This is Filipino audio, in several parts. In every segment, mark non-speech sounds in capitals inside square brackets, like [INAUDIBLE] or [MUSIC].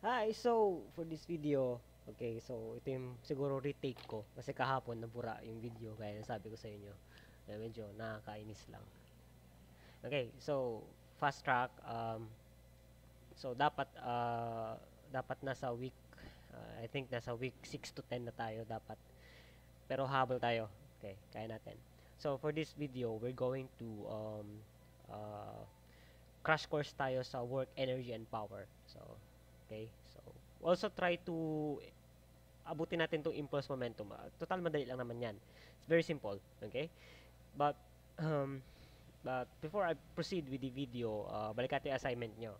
Hi, so for this video, okay, so ito yung siguro retake ko kasi kahapon nabura yung video kaya sabi ko sa inyo na medyo nakakainis lang. Okay, so fast track um so dapat uh, dapat nasa week uh, I think nasa week 6 to 10 na tayo dapat. Pero habol tayo. Okay, kaya natin. So for this video, we're going to um uh, crash course tayo sa work, energy, and power. So, okay. So, also try to abutin natin tong impulse momentum. Uh, total madali lang naman yan. It's very simple. Okay? But, um, but before I proceed with the video, uh, balik natin assignment nyo.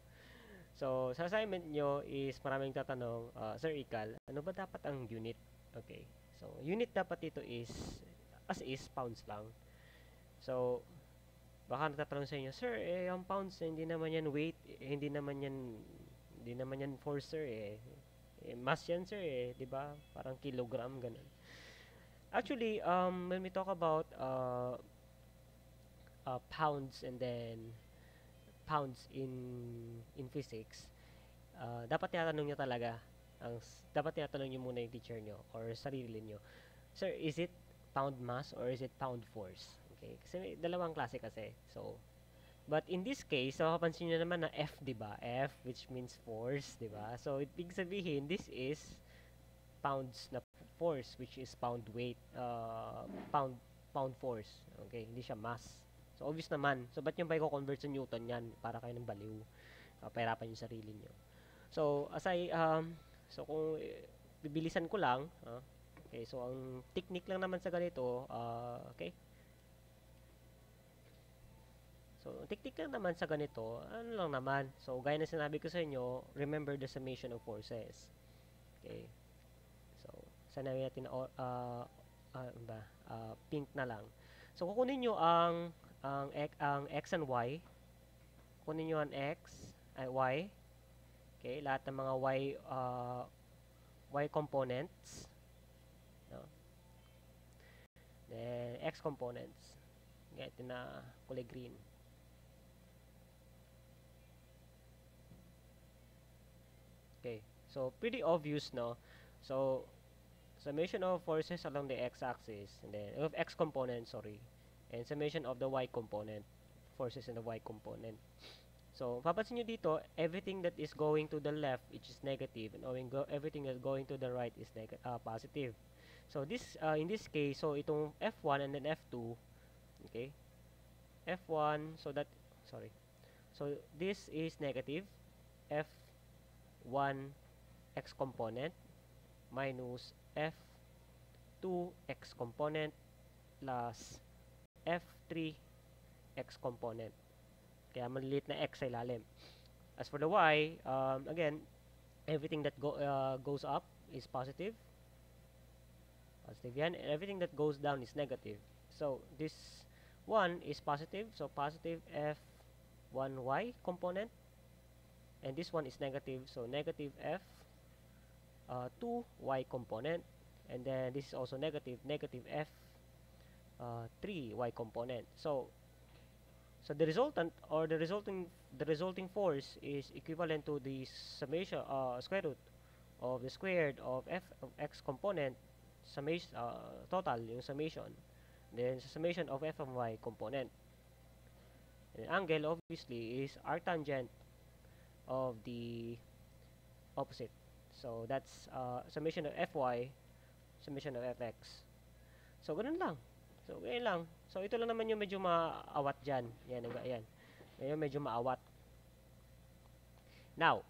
So, sa assignment nyo is maraming tatanong, uh, Sir Ikal, ano ba dapat ang unit? Okay. So, unit dapat dito is, as is, pounds lang. So, baka natatanong sa inyo, Sir, eh, ang pounds, hindi naman yan weight, eh, hindi naman yan, hindi naman yan sir, eh. eh mass yan, sir, eh. di ba Parang kilogram, ganun. Actually, um, when we talk about uh, uh, pounds and then pounds in in physics, uh, dapat tinatanong nyo talaga, ang, dapat tinatanong nyo muna yung teacher nyo or sarili nyo, Sir, is it pound mass or is it pound force? Okay? Kasi may dalawang klase kasi. So, but in this case, mapapansin nyo naman na F, di ba? F, which means force, di ba? So, ibig sabihin, this is pounds na force, which is pound weight, uh, pound, pound force. Okay? Hindi siya mass. So, obvious naman. So, ba't yung ba i-convert sa Newton yan? Para kayo ng baliw. Uh, pahirapan yung sarili nyo. So, as I, um, so kung eh, bibilisan ko lang, uh, okay, so ang technique lang naman sa ganito, uh, okay, So, tiktik lang naman sa ganito, ano lang naman. So, gaya na sinabi ko sa inyo, remember the summation of forces. Okay. So, sana natin uh, uh, ba, uh, pink na lang. So, kukunin nyo ang ang x, ang x and y. Kunin nyo ang x ay y. Okay, lahat ng mga y uh, y components. No? Then x components. Ganito na kulay green. Okay, so pretty obvious, no? So, summation of forces along the x-axis, and then, of x component, sorry, and summation of the y component, forces in the y component. So, papansin nyo dito, everything that is going to the left, which is negative, and everything that going to the right is uh, positive. So, this, uh, in this case, so itong F1 and then F2, okay, F1, so that, sorry, so this is negative, F 1 x component minus f2 x component plus f3 x component. Kaya maliliit na x sa ilalim. As for the y, um, again, everything that go, uh, goes up is positive. Positive yan. And everything that goes down is negative. So, this one is positive. So, positive f1y component and this one is negative. So negative f uh, 2 y component. And then this is also negative. Negative f uh, 3 y component. So so the resultant or the resulting the resulting force is equivalent to the summation uh, square root of the squared of f of x component summation uh, total yung summation. Then summation of f of y component. And angle obviously is arctangent of the opposite. So, that's uh, summation of Fy, summation of Fx. So, ganun lang. So, ganyan lang. So, ito lang naman yung medyo maawat dyan. Yan, yan. Ngayon, medyo maawat. Now,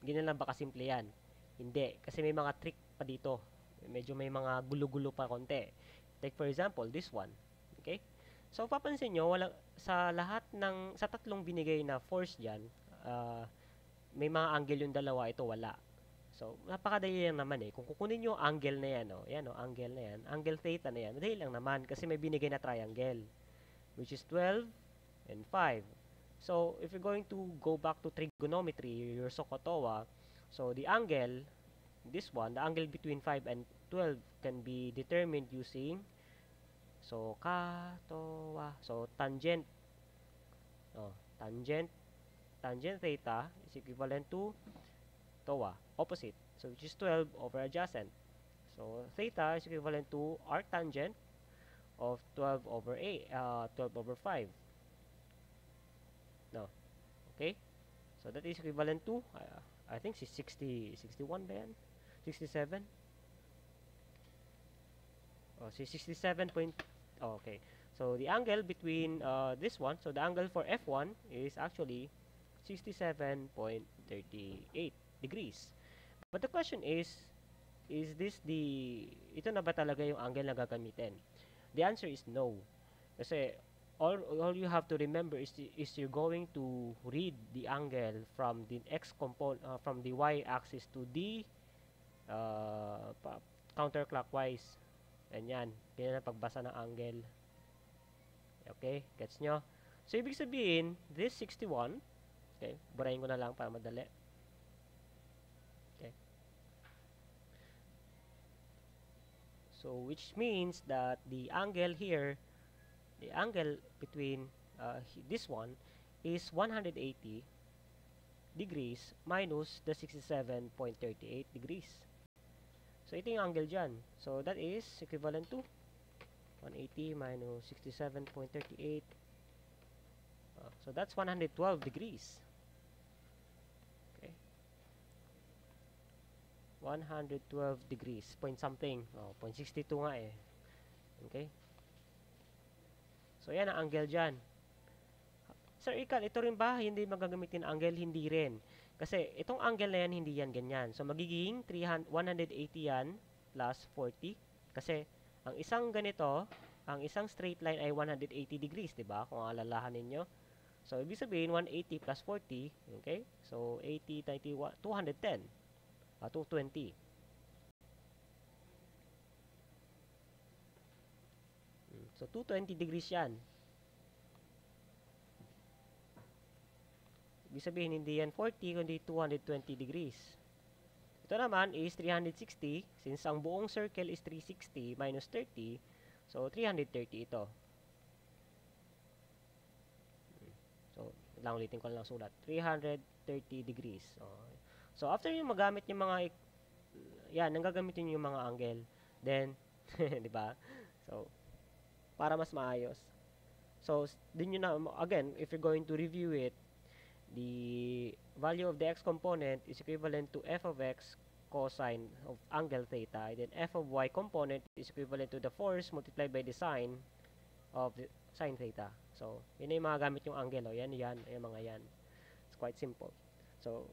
ganyan lang ba kasimple yan? Hindi. Kasi may mga trick pa dito. Medyo may mga gulo-gulo pa konti. Take for example, this one. Okay? So, papansin nyo, walang, sa lahat ng, sa tatlong binigay na force dyan, uh, may mga angle yung dalawa, ito wala. So, napakadali lang naman eh. Kung kukunin nyo angle na yan, oh, yan oh, angle na yan, angle theta na yan, madali lang naman kasi may binigay na triangle, which is 12 and 5. So, if you're going to go back to trigonometry, your Sokotowa, so the angle, this one, the angle between 5 and 12 can be determined using so katowa, so tangent, oh, tangent tangent theta is equivalent to TOA, opposite. So which is 12 over adjacent. So theta is equivalent to arctangent of 12 over 8, uh, 12 over 5. No. Okay? So that is equivalent to, uh, I think 60, 61 ba yan? 67? Oh, si 67 point, oh, okay. So the angle between uh, this one, so the angle for F1 is actually 67.38 degrees. But the question is, is this the, ito na ba talaga yung angle na gagamitin? The answer is no. Kasi all, all you have to remember is, is you're going to read the angle from the x component, uh, from the y axis to the uh, counterclockwise. Ganyan. Ganyan ang pagbasa ng angle. Okay? Gets nyo? So, ibig sabihin, this 61, okay, burahin ko na lang para madali. Okay. So, which means that the angle here, the angle between uh, this one is 180 degrees minus the 67.38 degrees. So, ito yung angle dyan. So, that is equivalent to 180 minus 67.38. Uh, so, that's 112 degrees. Okay. 112 degrees. Point something. Oh, point 62 nga eh. Okay. So, yan ang angle dyan. Sir Ikan, ito rin ba hindi magagamitin angle? Hindi rin. Kasi itong angle na yan, hindi yan ganyan. So, magiging 300, 180 yan plus 40. Kasi, ang isang ganito, ang isang straight line ay 180 degrees, di ba? Kung alalahan ninyo. So, ibig sabihin, 180 plus 40, okay? So, 80, 91, 210. Uh, 220. So, 220 degrees yan. Ibig sabihin, hindi yan 40, kundi 220 degrees. Ito naman is 360. Since ang buong circle is 360 minus 30, so 330 ito. So, lang ulitin ko lang sulat. 330 degrees. So, so after yung magamit yung mga, yan, nang gagamitin yung mga angle. Then, [LAUGHS] di ba? So, para mas maayos. So, din yun na, again, if you're going to review it, the value of the x component is equivalent to f of x cosine of angle theta and then f of y component is equivalent to the force multiplied by the sine of the sine theta so yun yung mga gamit yung angle oh. yan yan yung mga yan it's quite simple so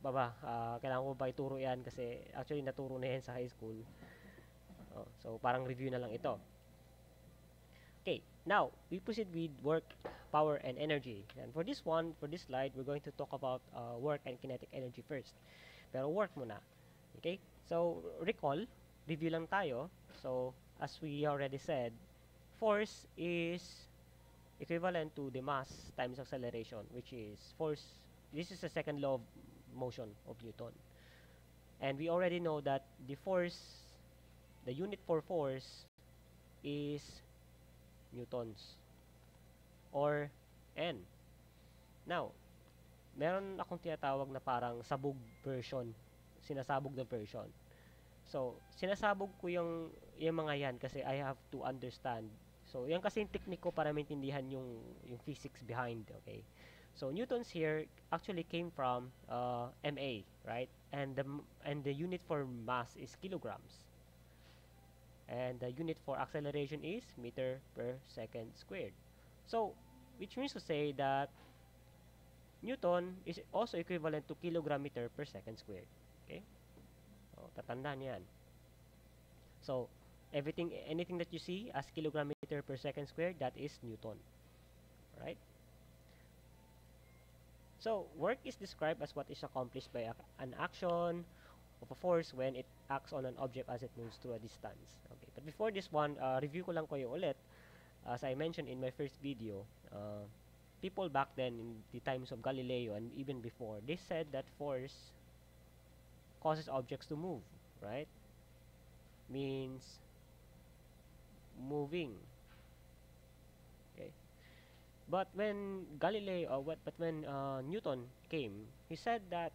pa ba uh, kailangan ko ba ituro yan kasi actually naturo na yan sa high school oh, so parang review na lang ito okay now we proceed with work power and energy. And for this one, for this slide, we're going to talk about uh, work and kinetic energy first. Pero work muna. Okay? So, recall, review lang tayo. So, as we already said, force is equivalent to the mass times acceleration, which is force, this is the second law of motion of Newton. And we already know that the force, the unit for force is newtons or N. Now, meron akong tinatawag na parang sabog version. Sinasabog na version. So, sinasabog ko yung, yung mga yan kasi I have to understand. So, yan kasi yung technique ko para maintindihan yung, yung physics behind, okay? So, newtons here actually came from uh, MA, right? And the, and the unit for mass is kilograms. And the unit for acceleration is meter per second squared. So, which means to say that Newton is also equivalent to kilogram meter per second squared. Okay? So, tatandaan yan. So, everything, anything that you see as kilogram meter per second squared, that is Newton. Right? So, work is described as what is accomplished by a, an action of a force when it acts on an object as it moves through a distance. Okay. But before this one, uh, review ko lang kayo ulit as I mentioned in my first video, uh, people back then in the times of Galileo and even before, they said that force causes objects to move, right? Means moving. But when Galileo, uh, what, but when uh, Newton came, he said that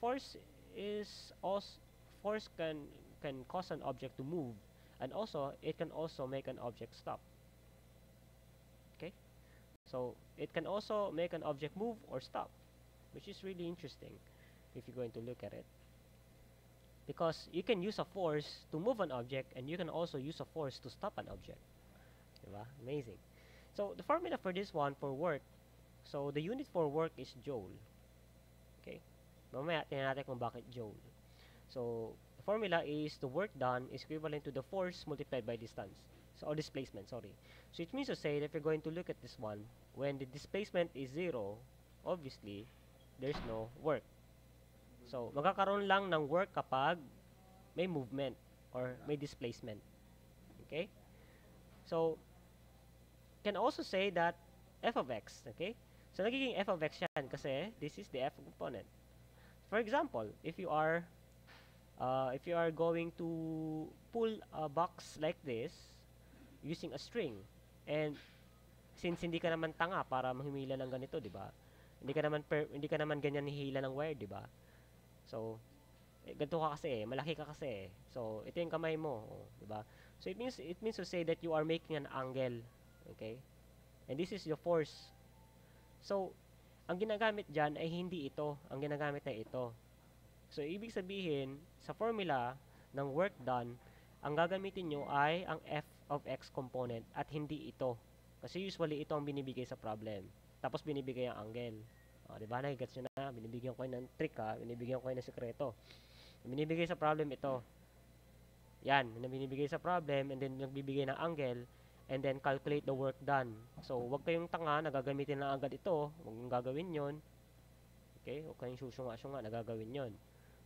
force is also force can can cause an object to move and also it can also make an object stop. Okay? So it can also make an object move or stop which is really interesting if you're going to look at it. Because you can use a force to move an object and you can also use a force to stop an object. Diba? amazing so the formula for this one for work so the unit for work is joule. Okay? Mamaya tingnan natin kung bakit joule. So the formula is the work done is equivalent to the force multiplied by distance. So or displacement sorry. So it means to say that if you're going to look at this one when the displacement is zero obviously there's no work. So, magkakaroon lang ng work kapag may movement or may displacement. Okay? So, can also say that f of x, okay? So, nagiging f of x yan kasi this is the f component. For example, if you are uh, if you are going to pull a box like this using a string and since hindi ka naman tanga para mahimila ng ganito, di ba? Hindi ka naman per, hindi ka naman ganyan hihila ng wire, di ba? So, eh, ganito ka kasi eh, malaki ka kasi eh. So, ito yung kamay mo, oh, 'di ba? So it means it means to say that you are making an angle, okay? And this is your force. So, ang ginagamit diyan ay hindi ito, ang ginagamit ay ito. So, ibig sabihin, sa formula ng work done, ang gagamitin nyo ay ang f of x component at hindi ito. Kasi usually ito ang binibigay sa problem. Tapos binibigay ang angle. O, di ba? Nagigets nyo na. Binibigyan ko ng trick ha. Binibigyan ko ng sekreto. Binibigay sa problem ito. Yan. Binibigay sa problem and then nagbibigay ng angle and then calculate the work done. So, wag kayong tanga, nagagamitin lang agad ito. Huwag nyo gagawin yon Okay? Huwag kayong susunga-sunga, nagagawin yon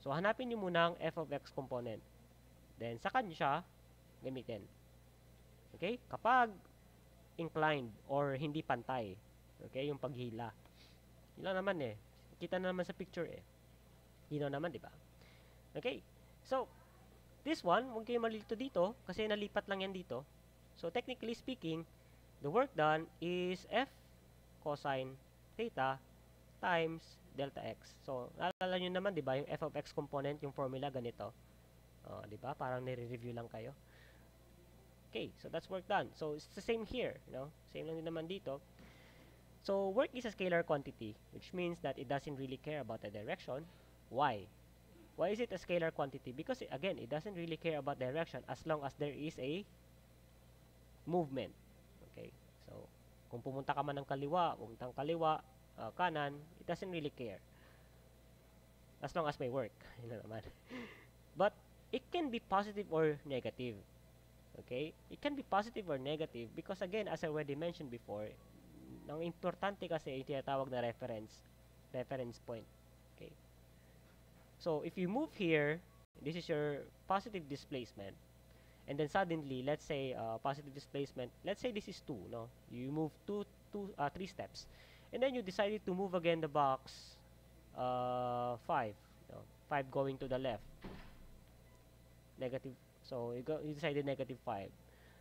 So, hanapin nyo muna ang f of x component. Then, saka nyo siya gamitin. Okay? Kapag inclined or hindi pantay. Okay? Yung paghila. Lang naman eh. Kita na naman sa picture eh. Lino naman, di ba? Okay. So, this one, huwag kayo malito dito kasi nalipat lang yan dito. So, technically speaking, the work done is F cosine theta times delta x. So, naalala nyo naman, di ba, yung f of x component, yung formula ganito. Oh, di ba? Parang nire-review lang kayo. Okay, so that's work done. So, it's the same here, you know? Same lang din naman dito. So, work is a scalar quantity, which means that it doesn't really care about the direction. Why? Why is it a scalar quantity? Because, again, it doesn't really care about direction as long as there is a movement. Okay? So, kung pumunta ka man ng kaliwa, pumunta ng kaliwa, uh, kanan, it doesn't really care. As long as may work. [LAUGHS] Yun naman. But, it can be positive or negative. Okay? It can be positive or negative because, again, as I already mentioned before, ang importante kasi yung tinatawag na reference reference point okay so if you move here this is your positive displacement and then suddenly let's say uh, positive displacement let's say this is 2 no you move two two uh, three steps and then you decided to move again the box uh, 5 no? 5 going to the left negative so you, go, you decided negative 5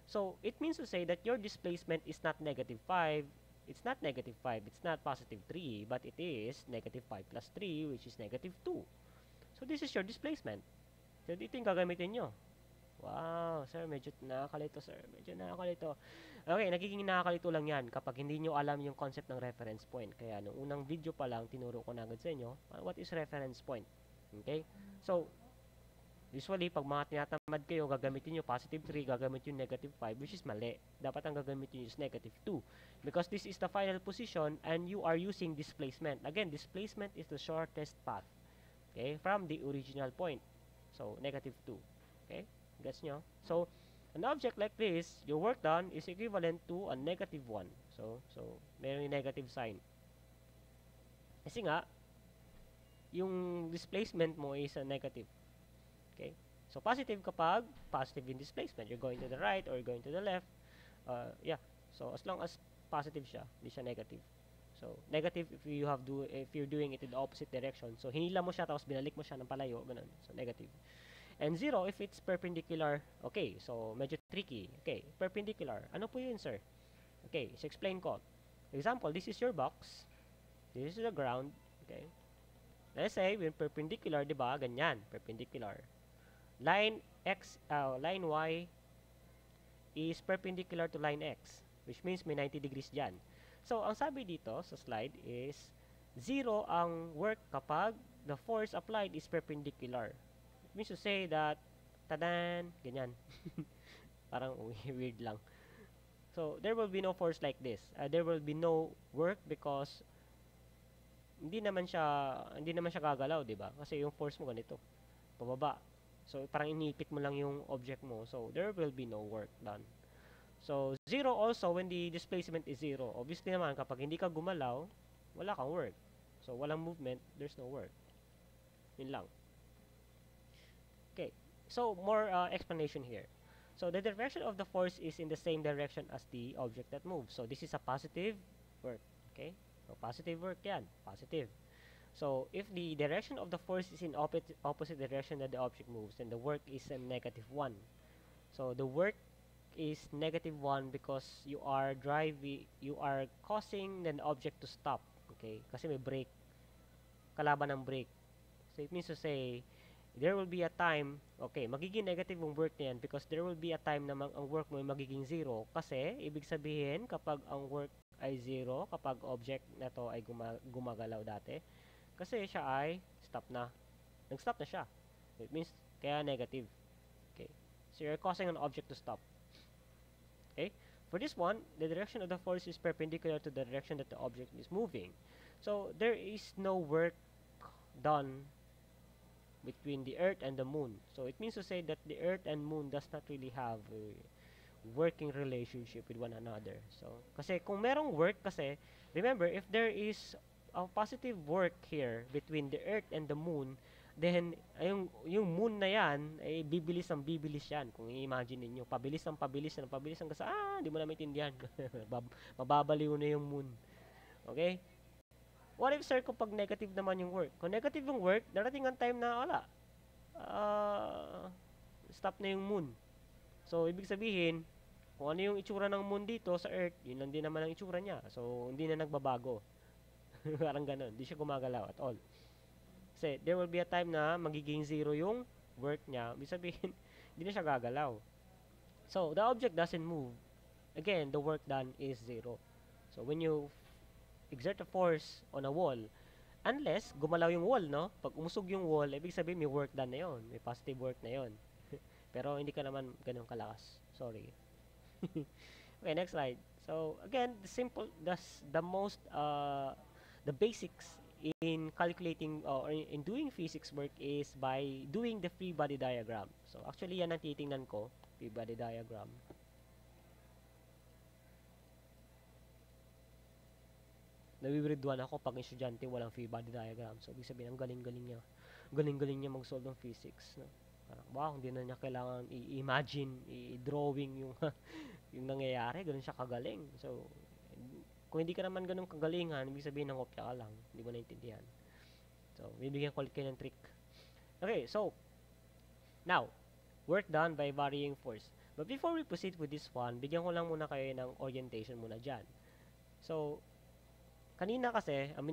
so it means to say that your displacement is not negative 5 it's not negative 5, it's not positive 3, but it is negative 5 plus 3, which is negative 2. So, this is your displacement. So, dito yung gagamitin nyo. Wow, sir, medyo nakakalito, sir. Medyo nakakalito. Okay, nagiging nakakalito lang yan kapag hindi nyo alam yung concept ng reference point. Kaya, nung unang video pa lang, tinuro ko na agad sa inyo, uh, what is reference point. Okay? So, Usually, pag mga tinatamad kayo, gagamitin nyo positive 3, gagamitin yung negative 5, which is mali. Dapat ang gagamitin nyo is negative 2. Because this is the final position and you are using displacement. Again, displacement is the shortest path. Okay? From the original point. So, negative 2. Okay? Gets nyo? So, an object like this, your work done is equivalent to a negative 1. So, so meron negative sign. Kasi nga, yung displacement mo is a negative. Okay? So, positive kapag positive in displacement. You're going to the right or going to the left. Uh, yeah. So, as long as positive siya, hindi siya negative. So, negative if you have do if you're doing it in the opposite direction. So, hinila mo siya tapos binalik mo siya ng palayo, ganun. So, negative. And zero if it's perpendicular. Okay, so medyo tricky. Okay, perpendicular. Ano po yun, sir? Okay, so explain ko. Example, this is your box. This is the ground. Okay. Let's say, when perpendicular, di ba? Ganyan, perpendicular. Line X, uh, line Y is perpendicular to line X, which means may 90 degrees dyan. So, ang sabi dito sa slide is, zero ang work kapag the force applied is perpendicular. Means to say that, tadan, ganyan. [LAUGHS] Parang [LAUGHS] weird lang. So, there will be no force like this. Uh, there will be no work because hindi naman siya hindi naman siya gagalaw, 'di ba? Kasi yung force mo ganito, pababa. So parang inipit mo lang yung object mo. So there will be no work done. So zero also when the displacement is zero. Obviously naman kapag hindi ka gumalaw, wala kang work. So walang movement, there's no work. Yun lang. So more uh, explanation here. So the direction of the force is in the same direction as the object that moves. So this is a positive work. Okay? So, positive work yan. Positive. So, if the direction of the force is in opposite, opposite direction that the object moves, then the work is a negative 1. So, the work is negative 1 because you are driving, you are causing the object to stop. Okay? Kasi may brake. Kalaban ng brake. So, it means to say, there will be a time, okay, magiging negative ang work niyan because there will be a time na ang work mo ay magiging zero. Kasi, ibig sabihin, kapag ang work ay 0 kapag object na to ay guma gumagalaw dati. Kasi siya ay stop na. Nag-stop na siya. It means, kaya negative. Okay. So, you're causing an object to stop. Okay. For this one, the direction of the force is perpendicular to the direction that the object is moving. So, there is no work done between the earth and the moon. So, it means to say that the earth and moon does not really have uh, working relationship with one another. So, kasi kung merong work kasi, remember, if there is a positive work here between the earth and the moon, then yung yung moon na yan ay bibilis ang bibilis yan kung i-imagine niyo pabilis ang pabilis ng pabilis hanggang sa ah hindi mo na maintindihan [LAUGHS] mababaliw na yung moon okay what if sir kapag negative naman yung work kung negative yung work darating ang time na wala uh, stop na yung moon So, ibig sabihin, kung ano yung itsura ng moon dito sa Earth, yun lang din naman ang itsura niya. So, hindi na nagbabago. [LAUGHS] Parang ganun. Hindi siya gumagalaw at all. Kasi, there will be a time na magiging zero yung work niya. Ibig sabihin, [LAUGHS] hindi na siya gagalaw. So, the object doesn't move. Again, the work done is zero. So, when you exert a force on a wall, unless gumalaw yung wall, no? Pag umusog yung wall, ibig sabihin may work done na yon, may positive work na yon. [LAUGHS] Pero hindi ka naman ganun kalakas. Sorry. [LAUGHS] okay, next slide. So, again, the simple, the, the most, uh, the basics in calculating or in doing physics work is by doing the free body diagram. So, actually, yan ang titingnan ko, free body diagram. Nawiwiriduan ako pag estudyante walang free body diagram. So, ibig sabihin, ang galing-galing niya. Galing-galing niya mag-solve ng physics. No? Parang, wow, hindi na niya kailangan i-imagine, i-drawing yung, [LAUGHS] yung nangyayari. Ganun siya kagaling. So, kung hindi ka naman ganun kagalingan, ibig sabihin ng kopya ka lang. Hindi mo naintindihan. So, bibigyan ko kayo ng trick. Okay, so, now, work done by varying force. But before we proceed with this one, bigyan ko lang muna kayo ng orientation muna dyan. So, kanina kasi, ang,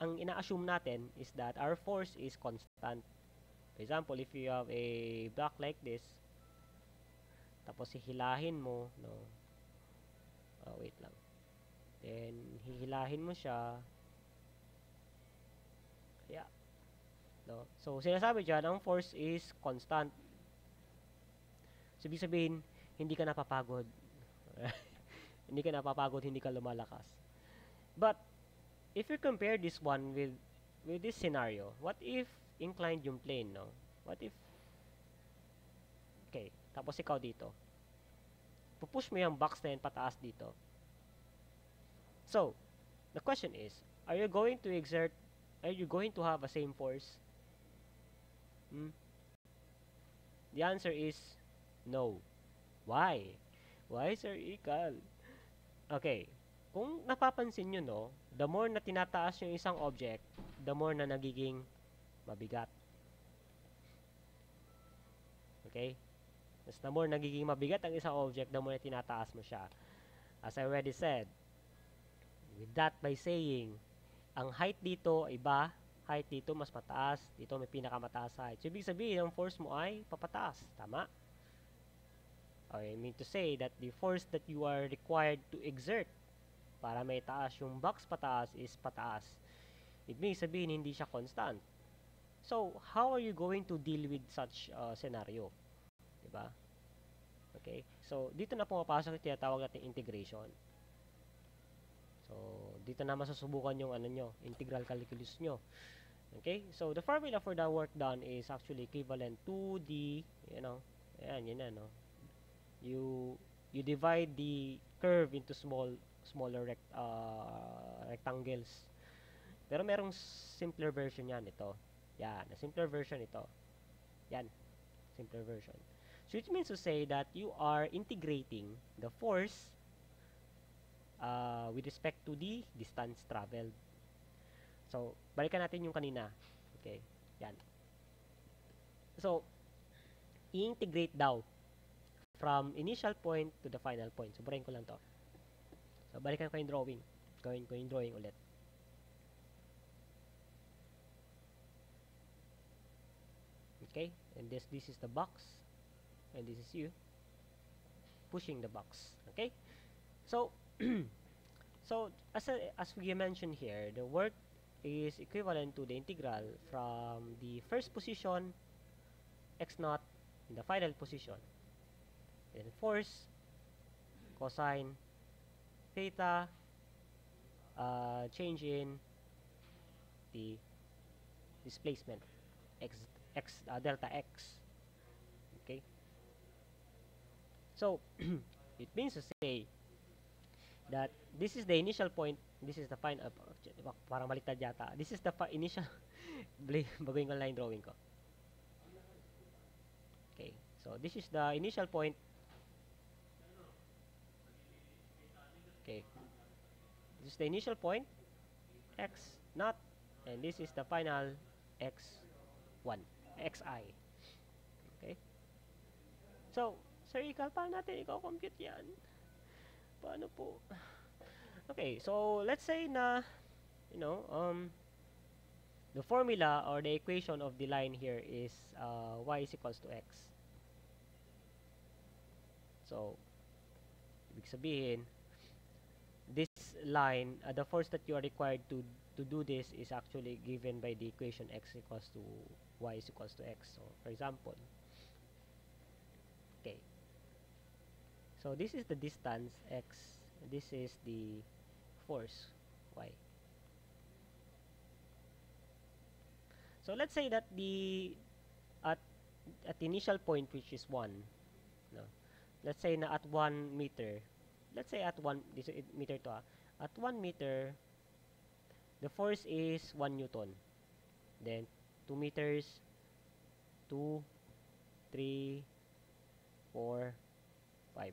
ang ina-assume natin is that our force is constant. For example, if you have a block like this, tapos hihilahin mo, no, oh, wait lang. Then, hihilahin mo siya, yeah, no. So, sinasabi dyan, ang force is constant. So, ibig sabihin, hindi ka napapagod. [LAUGHS] hindi ka napapagod, hindi ka lumalakas. But, if you compare this one with with this scenario, what if inclined yung plane, no? What if, okay, tapos ikaw dito. Pupush mo yung box na yun pataas dito. So, the question is, are you going to exert, are you going to have a same force? Hmm? The answer is no. Why? Why, Sir Ikal? Okay, kung napapansin nyo, no, the more na tinataas yung isang object, the more na nagiging mabigat. Okay? Mas the more nagiging mabigat ang isang object, the more na tinataas mo siya. As I already said, with that by saying, ang height dito ay ba, height dito mas mataas, dito may pinakamataas height. So, ibig sabihin, ang force mo ay papataas. Tama? I mean to say that the force that you are required to exert para may taas yung box pataas is pataas. It means sabihin hindi siya constant. So, how are you going to deal with such uh, scenario? Diba? Okay? So, dito na pumapasok yung tinatawag natin integration. So, dito na masusubukan yung ano nyo, integral calculus nyo. Okay? So, the formula for the work done is actually equivalent to the, you know, ayan, yun na, no? You, you divide the curve into small, smaller rect, uh, rectangles. Pero merong simpler version yan, ito. Yan, a simpler version ito. Yan, simpler version. So, it means to say that you are integrating the force uh, with respect to the distance traveled. So, balikan natin yung kanina. Okay, yan. So, i-integrate daw from initial point to the final point. So, burahin ko lang to. So, balikan ko yung drawing. Gawin ko yung drawing ulit. Okay, and this this is the box, and this is you pushing the box. Okay, so [CLEARS THROAT] so as a, as we mentioned here, the work is equivalent to the integral from the first position x naught in the final position. Then force, cosine, theta, uh, change in the displacement x x uh, delta x. Okay. So [CLEARS THROAT] it means to say that this is the initial point, this is the final, uh, parang baliktad yata. This is the initial, baguhin ko line drawing ko. Okay, so this is the initial point. Okay, this is the initial point, x not, and this is the final x1, xi. Okay, so, Sir Ika, paano natin i-compute yan? Paano po? Okay, so let's say na, you know, um, the formula or the equation of the line here is uh, y is equals to x. So, ibig sabihin, line, uh, the force that you are required to to do this is actually given by the equation x equals to y is equals to x. So, for example, okay, so this is the distance x, this is the force y. So let's say that the at at the initial point which is 1 no. Let's say na at 1 meter. Let's say at 1 this is meter to ah, at 1 meter the force is 1 newton. Then 2 meters 2 3 4 5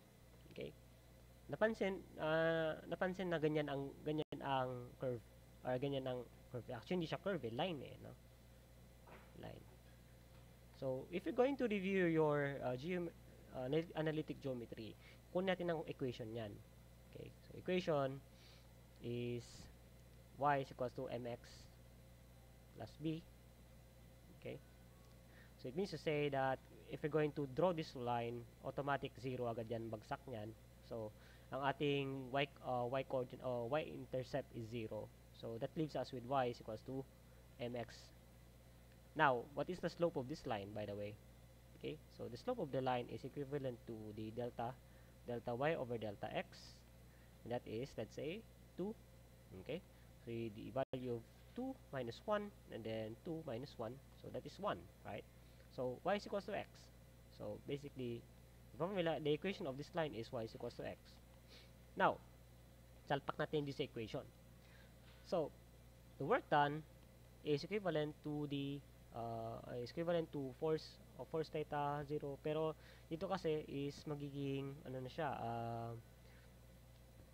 okay. Napansin uh, napansin na ganyan ang ganyan ang curve or ganyan ang curve. Actually hindi siya curve eh, line eh no? Line. So if you're going to review your uh, geom uh, analytic geometry kunin natin ang equation niyan. Okay. So equation is y is equals to mx plus b. Okay? So it means to say that if you're going to draw this line automatic zero agad yan bagsak niyan. So ang ating y uh, y coordinate uh, y intercept is 0 so that leaves us with y is equals to mx. Now what is the slope of this line by the way? Okay? So the slope of the line is equivalent to the delta delta y over delta x. And that is let's say 2 okay? So the value of 2 minus 1 and then 2 minus 1 so that is 1 right? So y is equals to x. So basically the formula the equation of this line is y is equals to x. Now salpak natin this equation. So the work done is equivalent to the uh, is equivalent to force of force theta 0 pero dito kasi is magiging ano na siya uh,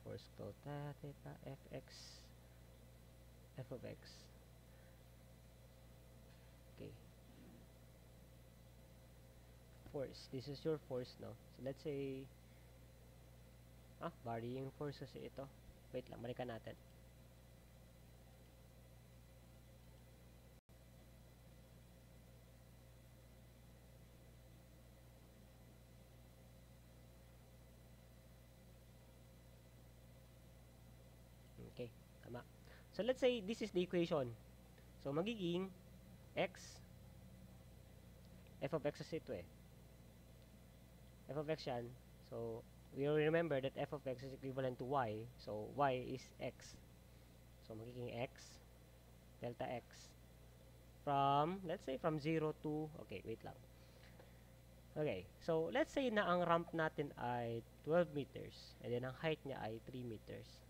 force theta theta fx f of x. Okay. Force. This is your force no? So let's say ah varying force kasi ito. Wait lang balikan natin So, let's say this is the equation. So, magiging x f of x kasi ito eh. f of x yan. So, we will remember that f of x is equivalent to y. So, y is x. So, magiging x delta x from, let's say from 0 to, okay, wait lang. Okay, so let's say na ang ramp natin ay 12 meters and then ang height niya ay 3 meters.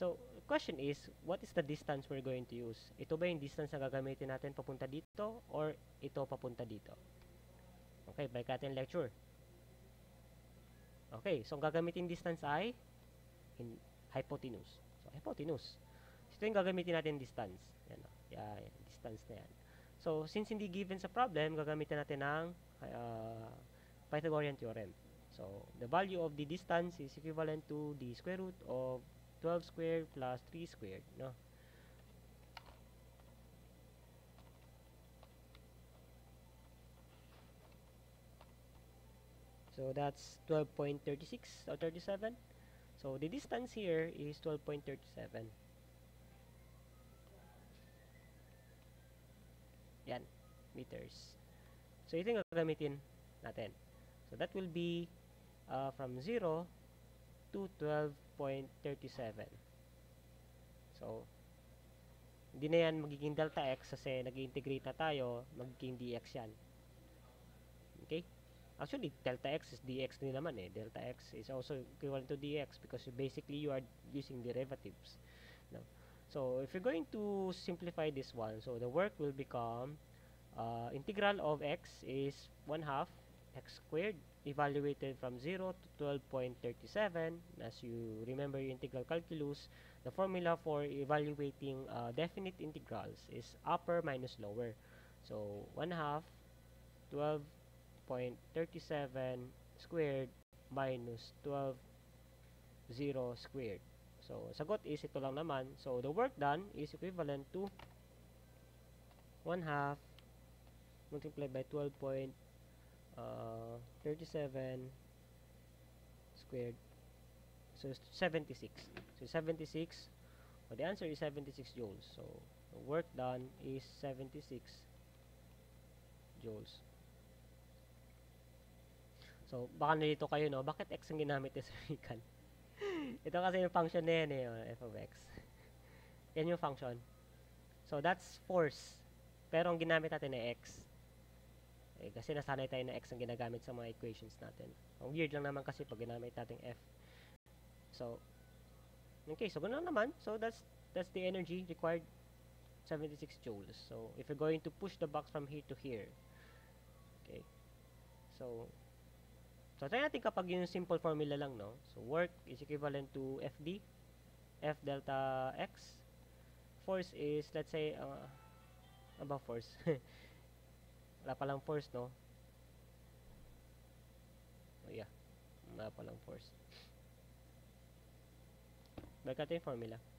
So, question is, what is the distance we're going to use? Ito ba yung distance na gagamitin natin papunta dito or ito papunta dito? Okay, balik natin lecture. Okay, so ang gagamitin distance ay in hypotenuse. So, hypotenuse. Ito yung gagamitin natin distance. Yan, yan, distance na yan. So, since hindi given sa problem, gagamitin natin ng uh, Pythagorean theorem. So, the value of the distance is equivalent to the square root of 12 squared plus 3 squared, no? So, that's 12.36 or 37. So, the distance here is 12.37. Yan, meters. So, ito yung gagamitin natin. So, that will be uh, from 0 to 12.37. So, hindi na yan magiging delta x kasi nag-integrate na tayo, magiging dx yan. Okay? Actually, delta x is dx din naman eh. Delta x is also equivalent to dx because basically you are using derivatives. No? So, if you're going to simplify this one, so the work will become uh, integral of x is 1 half x squared evaluated from 0 to 12.37. As you remember your integral calculus, the formula for evaluating uh, definite integrals is upper minus lower. So, 1 half 12.37 squared minus 12 0 squared. So, sagot is ito lang naman. So, the work done is equivalent to 1 half multiplied by 12.37 uh, squared. So, 76. So, 76. Well, the answer is 76 joules. So, the work done is 76 joules. So, baka nalito kayo, no? Bakit x ang ginamit sa [LAUGHS] Rican? Ito kasi yung function na yan eh, oh, f of x. yan yung function. So, that's force. Pero ang ginamit natin ay x. Eh, kasi nasanay tayo na x ang ginagamit sa mga equations natin. Ang weird lang naman kasi pag ginamit natin f. So, okay, so ganoon naman. So, that's that's the energy required 76 joules. So, if you're going to push the box from here to here, okay, so, So, try natin kapag yung simple formula lang, no? So, work is equivalent to FD, F delta X. Force is, let's say, uh, ba force? [LAUGHS] Wala palang force, no? Oh, yeah. Wala palang force. Balik yung formula.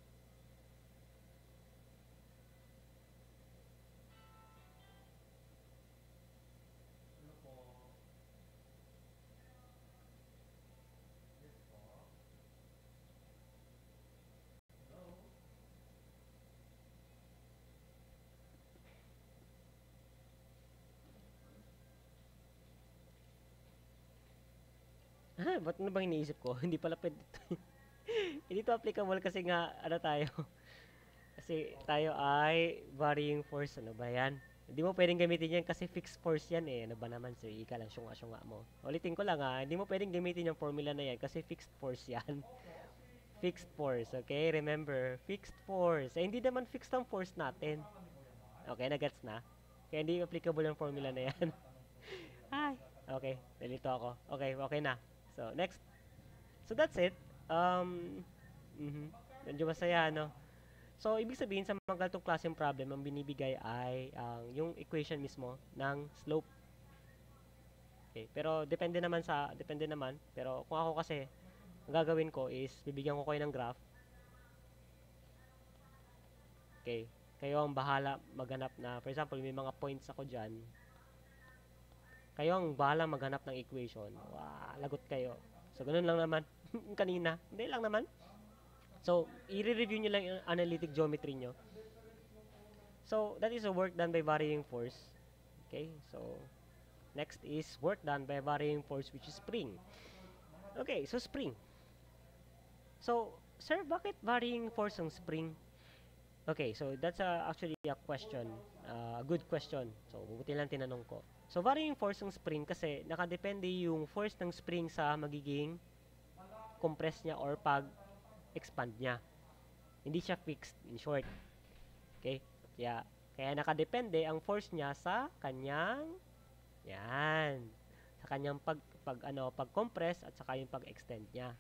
Ha, ba't ano bang iniisip ko? [LAUGHS] Hindi pala pwede [LAUGHS] Hindi to applicable kasi nga, ano tayo? [LAUGHS] kasi tayo ay varying force. Ano ba yan? Hindi mo pwedeng gamitin yan kasi fixed force yan eh. Ano ba naman? So, ika lang, syunga-syunga mo. Ulitin ko lang ha, hindi mo pwedeng gamitin yung formula na yan kasi fixed force yan. fixed force, okay? Remember, fixed force. Eh, hindi naman fixed ang force natin. Okay, nagets na? Kaya hindi applicable yung formula na yan. Ay, okay, nalito ako. Okay, okay na. So, next. So, that's it. Um, mm -hmm. Medyo masaya, no? So, ibig sabihin sa mga ganitong klaseng problem, ang binibigay ay um, yung equation mismo ng slope. Okay, pero depende naman sa, depende naman. Pero kung ako kasi, ang gagawin ko is, bibigyan ko kayo ng graph. Okay, kayo ang bahala maghanap na, for example, may mga points ako dyan, kayo ang bahala maghanap ng equation. Wow, lagot kayo. So, ganun lang naman. [LAUGHS] Kanina. Hindi lang naman. So, i-review nyo lang yung analytic geometry nyo. So, that is a work done by varying force. Okay, so, next is work done by varying force which is spring. Okay, so spring. So, sir, bakit varying force ang spring? Okay, so that's uh, actually a question. Uh, good question. So, buti lang tinanong ko. So, varying force ng spring kasi nakadepende yung force ng spring sa magiging compress niya or pag-expand niya. Hindi siya fixed, in short. Okay? Kaya, kaya nakadepende ang force niya sa kanyang yan. Sa kanyang pag, pag ano, pag-compress at saka yung pag-extend niya.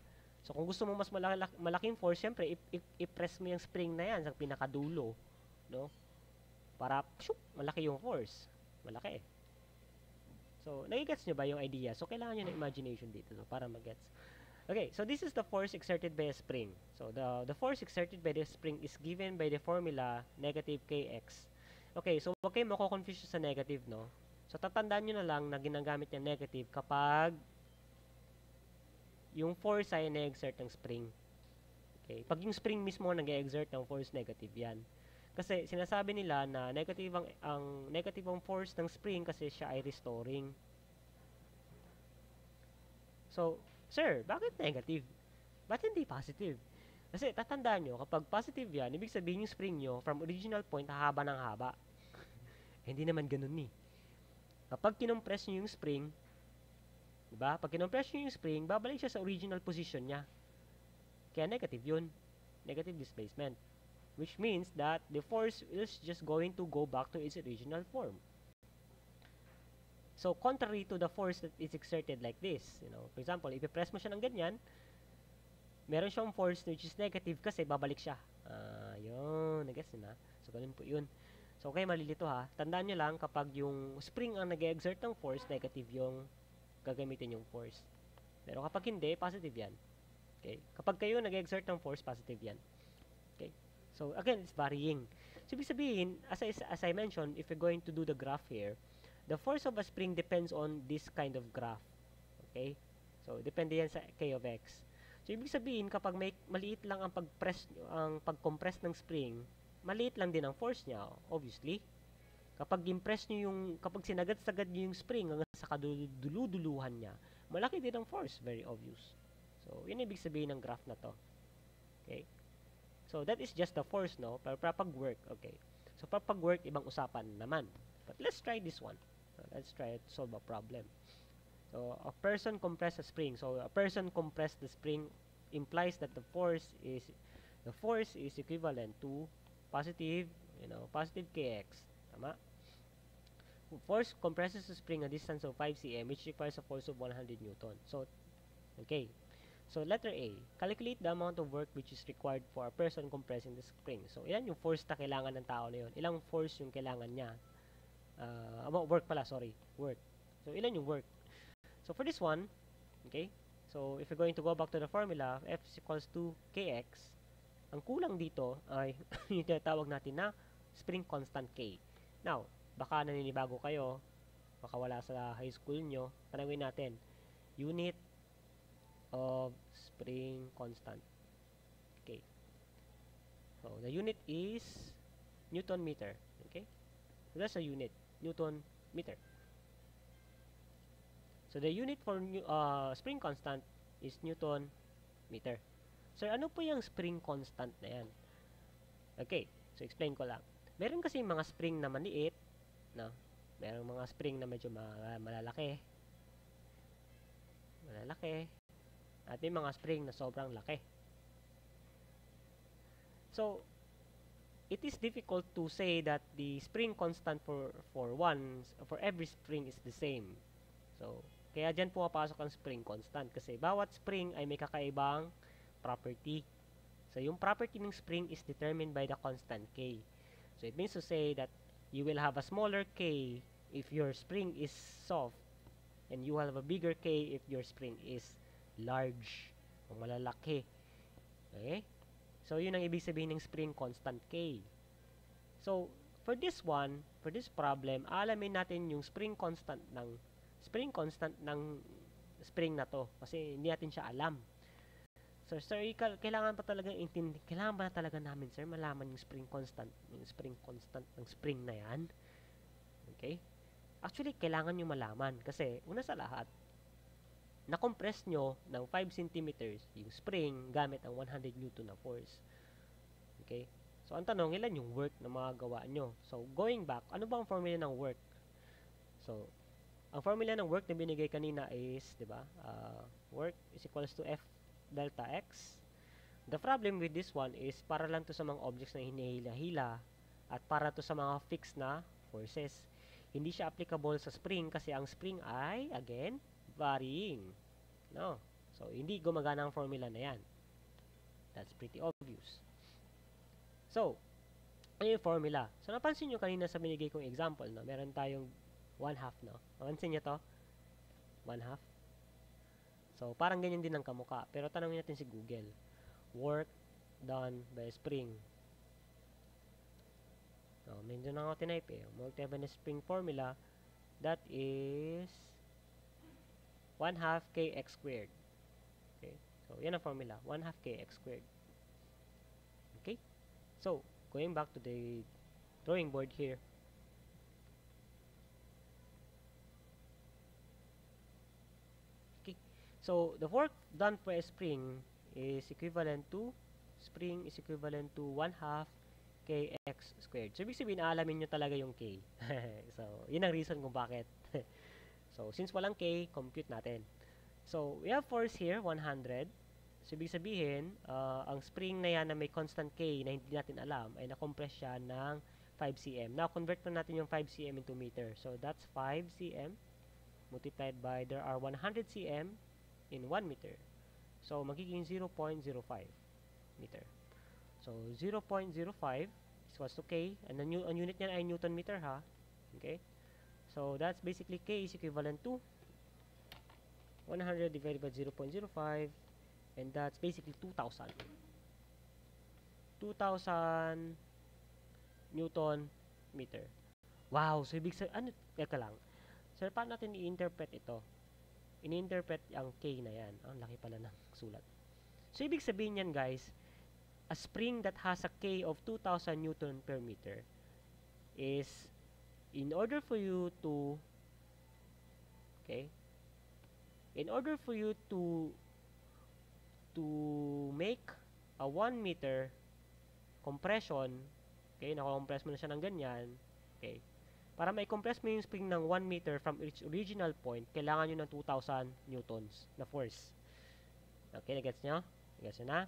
So, kung gusto mo mas malaki, malaking force, syempre, i-press mo yung spring na yan sa pinakadulo. No? Para, shoop, malaki yung force. Malaki. So, nagigets nyo ba yung idea? So, kailangan nyo ng imagination dito no, para mag-gets. Okay, so this is the force exerted by a spring. So, the, the force exerted by the spring is given by the formula negative kx. Okay, so huwag kayo mako-confuse sa negative, no? So, tatandaan nyo na lang na ginagamit niya negative kapag yung force ay na-exert ng spring. Okay? Pag yung spring mismo nag-exert ng force, negative yan. Kasi sinasabi nila na negative ang, ang negative ang force ng spring kasi siya ay restoring. So, sir, bakit negative? Bakit hindi positive? Kasi tatandaan nyo, kapag positive yan, ibig sabihin yung spring nyo, from original point, haba ng haba. [LAUGHS] hindi naman ganun ni. Eh. Kapag kinompress nyo yung spring, Diba? Pag kinompress nyo yung spring, babalik siya sa original position niya. Kaya negative yun. Negative displacement. Which means that the force is just going to go back to its original form. So, contrary to the force that is exerted like this, you know, for example, if i-press mo siya ng ganyan, meron siyang force which is negative kasi babalik siya. Ah, uh, yun, I guess na. So, ganun po yun. So, okay, malilito ha. Tandaan nyo lang, kapag yung spring ang nag-exert ng force, negative yung gagamitin yung force. Pero kapag hindi, positive yan. Okay? Kapag kayo nag-exert ng force, positive yan. So, again, it's varying. So, ibig sabihin, as I, as I mentioned, if you're going to do the graph here, the force of a spring depends on this kind of graph. Okay? So, depende yan sa k of x. So, ibig sabihin, kapag may maliit lang ang pag-press, ang pag-compress ng spring, maliit lang din ang force niya, obviously. Kapag impress nyo yung, kapag sinagat-sagad nyo yung spring hanggang sa kaduluduluhan niya, malaki din ang force. Very obvious. So, yun ibig sabihin ng graph na to. Okay? So, that is just the force, no? Pero pag work, okay. So, pag work, ibang usapan naman. But let's try this one. Let's try to solve a problem. So, a person compress a spring. So, a person compress the spring implies that the force is the force is equivalent to positive, you know, positive kx. Tama? force compresses a spring a distance of 5 cm which requires a force of 100 newton. So, okay. So, letter A, calculate the amount of work which is required for a person compressing the spring. So, ilan yung force na kailangan ng tao na yun? Ilang force yung kailangan niya? Uh, work pala, sorry. Work. So, ilan yung work? So, for this one, okay, so if you're going to go back to the formula, F equals to Kx, ang kulang dito ay [LAUGHS] yung tinatawag natin na spring constant K. Now, baka naninibago kayo, baka wala sa high school nyo, tanawin natin, unit of spring constant. Okay. So, the unit is Newton meter. Okay? So, that's a unit. Newton meter. So, the unit for uh, spring constant is Newton meter. Sir, ano po yung spring constant na yan? Okay. So, explain ko lang. Meron kasi mga spring na maliit, no? Merong mga spring na medyo malalaki. Malalaki. At may mga spring na sobrang laki. So, it is difficult to say that the spring constant for for one for every spring is the same. So, kaya diyan pumapasok ang spring constant kasi bawat spring ay may kakaibang property. So, yung property ng spring is determined by the constant K. So, it means to say that you will have a smaller K if your spring is soft and you will have a bigger K if your spring is large o malalaki. Okay? So, yun ang ibig sabihin ng spring constant K. So, for this one, for this problem, alamin natin yung spring constant ng spring constant ng spring na to kasi hindi natin siya alam. So, sir, kailangan pa talaga intindi, kailangan ba talaga namin, sir, malaman yung spring constant, yung spring constant ng spring na yan? Okay? Actually, kailangan nyo malaman kasi, una sa lahat, na-compress nyo ng 5 centimeters yung spring gamit ang 100 newton na force. Okay? So, ang tanong, ilan yung work na magagawa nyo? So, going back, ano ba ang formula ng work? So, ang formula ng work na binigay kanina is, di ba, uh, work is equals to F delta x. The problem with this one is para lang to sa mga objects na hinihila-hila at para to sa mga fixed na forces. Hindi siya applicable sa spring kasi ang spring ay, again, varying. No? So, hindi gumagana ang formula na yan. That's pretty obvious. So, ano yung formula? So, napansin nyo kanina sa binigay kong example, no? meron tayong 1 half, no? Napansin nyo to? 1 half. So, parang ganyan din ang kamuka. Pero tanongin natin si Google. Work done by spring. So, medyo na ako tinype eh. By spring formula, that is 1 half kx squared. Okay. So, yan ang formula. 1 half kx squared. Okay. So, going back to the drawing board here. So, the work done per spring is equivalent to, spring is equivalent to 1 half kx squared. So, ibig sabihin, aalamin nyo talaga yung k. [LAUGHS] so, yun ang reason kung bakit. So, since walang k, compute natin. So, we have force here, 100. So, ibig sabihin, uh, ang spring na yan na may constant k na hindi natin alam, ay na-compress siya ng 5 cm. Now, convert na natin yung 5 cm into meter. So, that's 5 cm multiplied by, there are 100 cm in 1 meter. So, magiging 0.05 meter. So, 0.05 is equals to K. And new, ang unit niyan ay Newton meter ha. Okay? So, that's basically K is equivalent to 100 divided by 0.05 and that's basically 2,000. 2,000 Newton meter. Wow! So, ibig sabihin, ano, teka lang. Sir, paano natin i-interpret ito? ini-interpret ang K na yan. Ang laki pala ng sulat. So, ibig sabihin yan, guys, a spring that has a K of 2,000 Newton per meter is, in order for you to, okay, in order for you to, to make a 1 meter compression, okay, nakakompress mo na siya ng ganyan, okay, para mai-compress mo yung spring ng 1 meter from its original point, kailangan nyo ng 2,000 newtons na force. Okay, nagets nyo? Nagets nyo na?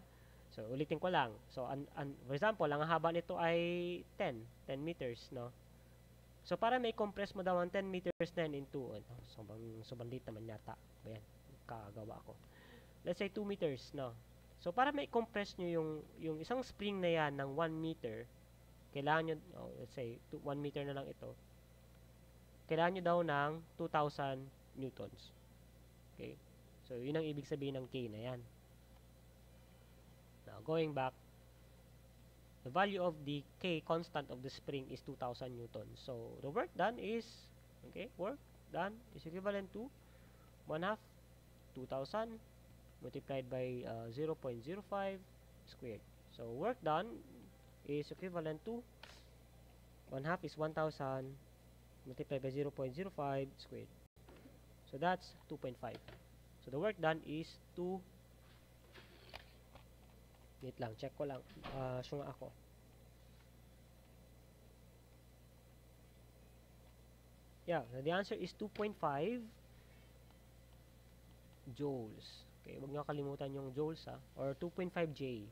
So, ulitin ko lang. So, an, an, for example, ang haba nito ay 10, 10 meters, no? So, para may compress mo daw ang 10 meters na into, ano, sobrang, sobrang late naman yata. Ayan, kagawa ko. Let's say 2 meters, no? So, para may compress nyo yung, yung isang spring na yan ng 1 meter, kailangan nyo, oh, let's say, 1 meter na lang ito, kailangan nyo daw ng 2,000 newtons. Okay? So, yun ang ibig sabihin ng K na yan. Now, going back, the value of the K constant of the spring is 2,000 newtons. So, the work done is, okay, work done is equivalent to 1 half 2,000 multiplied by uh, 0.05 squared. So, work done is equivalent to 1 half is 1,000 multiplied by 0.05 squared. So that's 2.5. So the work done is 2 Wait lang, check ko lang. Uh, sure ako. Yeah, the answer is 2.5 joules. Okay, wag niyo kalimutan yung joules ha. Or 2.5 J.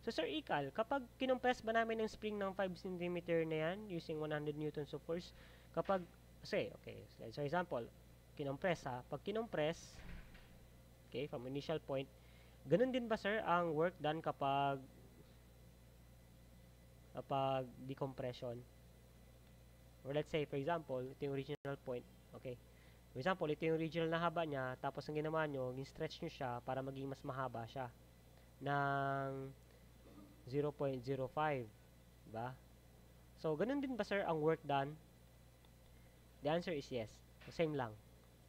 So, Sir Ikal, kapag kinompress ba namin ng spring ng 5 cm na yan, using 100 newtons of force, kapag, say, okay, so example, kinompress ha, pag kinompress, okay, from initial point, ganun din ba sir ang work done kapag kapag decompression? Or let's say, for example, ito yung original point, okay, for example, ito yung original na haba niya, tapos ang ginawa nyo, gin-stretch nyo siya para maging mas mahaba siya ng 0.05. Diba? So, ganun din ba sir ang work done? The answer is yes. Same lang.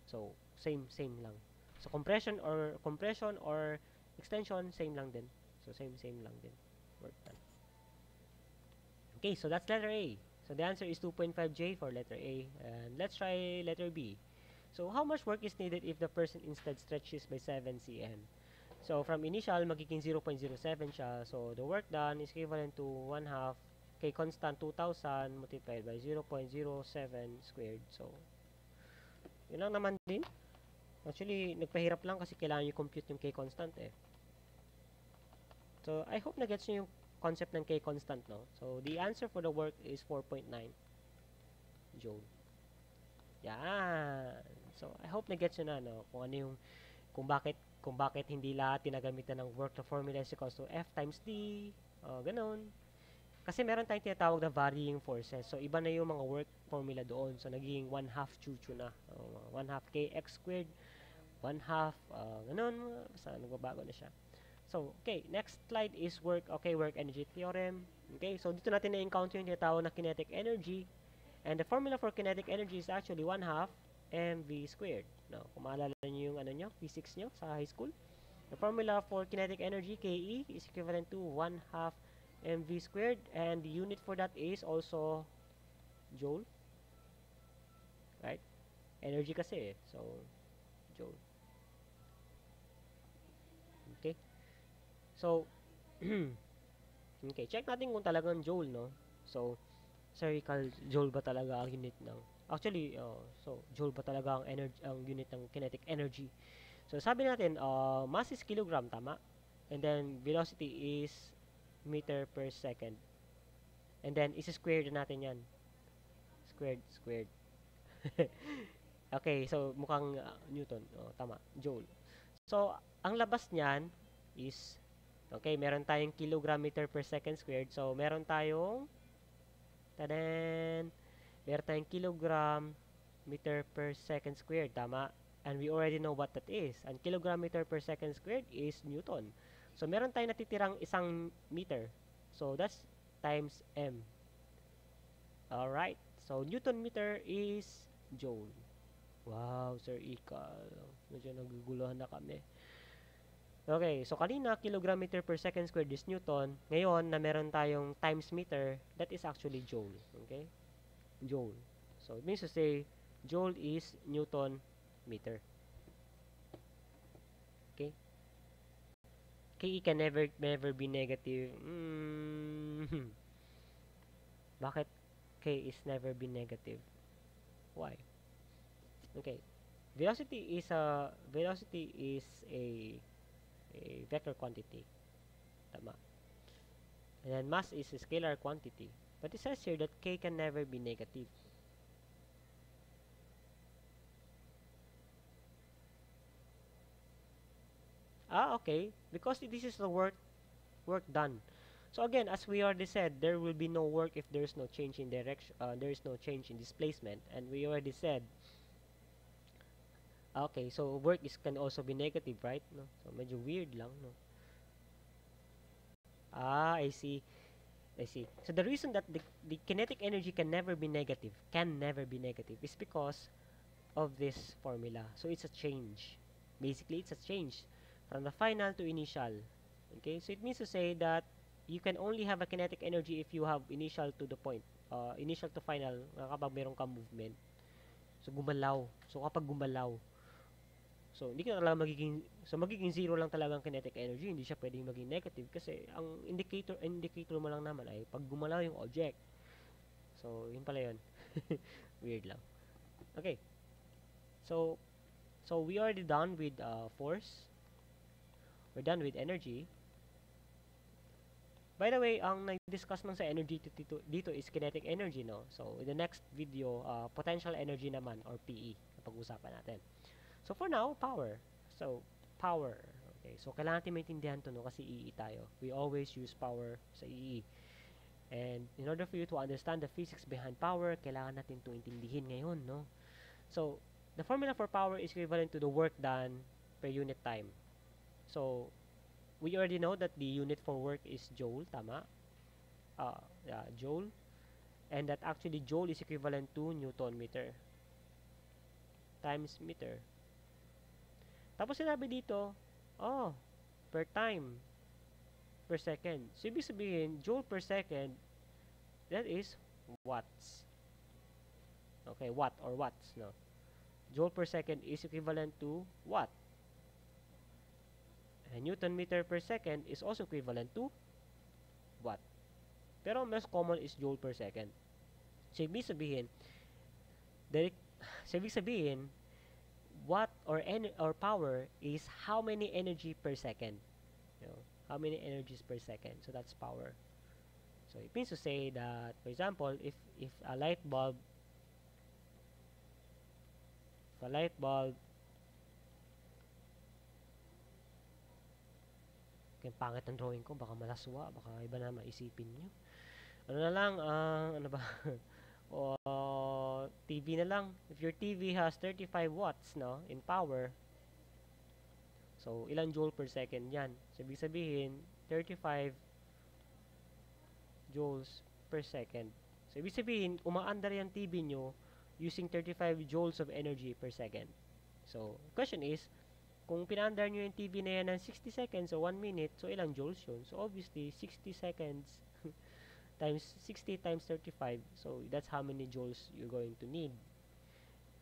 So, same, same lang. So compression or compression or extension same lang din. So same same lang din. Work done. Okay, so that's letter A. So the answer is 2.5J for letter A. And let's try letter B. So how much work is needed if the person instead stretches by 7 cm? So from initial, magiging 0.07 siya. So the work done is equivalent to 1 half K constant 2000 multiplied by 0.07 squared. So yun lang naman din. Actually, nagpahirap lang kasi kailangan nyo compute yung K constant eh. So, I hope na gets nyo yung concept ng K constant, no? So, the answer for the work is 4.9 joule. Yan. So, I hope na gets nyo na, no? Kung ano yung, kung bakit, kung bakit hindi lahat tinagamitan ng work, the formula is equals to F times D, uh, ganun. Kasi meron tayong tinatawag na varying forces. So, iba na yung mga work formula doon. So, naging 1 half chuchu na. Uh, 1 half kx squared, 1 half, uh, ganun. Basta nagbabago na siya. So, okay, next slide is work, okay, work energy theorem. Okay, so dito natin na-encounter yung tinatawag na kinetic energy. And the formula for kinetic energy is actually 1 half mv squared. No, kung maalala niyo yung ano nyo, physics nyo sa high school. The formula for kinetic energy, KE, is equivalent to 1 half mv squared. And the unit for that is also joule. Right? Energy kasi eh. So, So, [CLEARS THROAT] okay, check natin kung talagang joule, no? So, spherical joule ba talaga ang unit ng Actually, uh, so joule ba talaga ang energy ang unit ng kinetic energy? So, sabi natin, uh, mass is kilogram, tama? And then velocity is meter per second. And then is-squared natin 'yan. Squared, squared. [LAUGHS] okay, so mukhang uh, Newton, oh, tama, joule. So, ang labas niyan is Okay, meron tayong kilogram meter per second squared. So, meron tayong tadan, meron tayong kilogram meter per second squared. Tama? And we already know what that is. And kilogram meter per second squared is Newton. So, meron tayong natitirang isang meter. So, that's times M. Alright. So, Newton meter is Joule. Wow, Sir Ika. Medyo naguguluhan na kami. Okay, so kanina kilogram meter per second squared is Newton. Ngayon na meron tayong times meter, that is actually joule. Okay? Joule. So it means to say joule is Newton meter. Okay? Ke can never never be negative. Mm. Bakit K is never be negative? Why? Okay. Velocity is a velocity is a a vector quantity. Tama. And then mass is a scalar quantity. But it says here that k can never be negative. Ah, okay. Because this is the work work done. So again, as we already said, there will be no work if there is no change in direction. Uh, there is no change in displacement, and we already said Okay, so work is can also be negative, right? No? So medyo weird lang, no? Ah, I see. I see. So the reason that the, the kinetic energy can never be negative, can never be negative, is because of this formula. So it's a change. Basically, it's a change from the final to initial. Okay, so it means to say that you can only have a kinetic energy if you have initial to the point. Uh, initial to final, kapag meron ka movement. So gumalaw. So kapag gumalaw, So, hindi ka talaga magiging, so magiging zero lang talaga ang kinetic energy, hindi siya pwedeng maging negative kasi ang indicator, indicator mo lang naman ay pag gumalaw yung object. So, yun pala yun. [LAUGHS] Weird lang. Okay. So, so we already done with uh, force. We're done with energy. By the way, ang nag-discuss man sa energy dito, dito is kinetic energy, no? So, in the next video, uh, potential energy naman, or PE, napag-usapan natin. So, for now, power. So, power. Okay, so kailangan natin maintindihan to no kasi EE tayo. We always use power sa EE. And in order for you to understand the physics behind power, kailangan natin to intindihin ngayon, no? So, the formula for power is equivalent to the work done per unit time. So, we already know that the unit for work is joule, tama? Uh, yeah, joule. And that actually joule is equivalent to Newton meter times meter Tapos sinabi dito, oh, per time, per second. So, ibig sabihin, joule per second, that is watts. Okay, watt or watts, no? Joule per second is equivalent to watt. And Newton meter per second is also equivalent to watt. Pero mas common is joule per second. So, ibig sabihin, direct, [SIGHS] so ibig sabihin, watt or en or power is how many energy per second. You know, how many energies per second. So, that's power. So, it means to say that, for example, if, if a light bulb, if a light bulb Kaya pangit ang drawing ko, baka malaswa, baka iba na maisipin nyo. Ano na lang, uh, ano ba? [LAUGHS] o TV na lang. If your TV has 35 watts, no, in power, so ilan joule per second yan? So, ibig sabihin, 35 joules per second. So, ibig sabihin, umaandar yung TV nyo using 35 joules of energy per second. So, question is, kung pinandar nyo yung TV na yan ng 60 seconds o 1 minute, so ilang joules yun? So obviously, 60 seconds times 60 times 35. So that's how many joules you're going to need.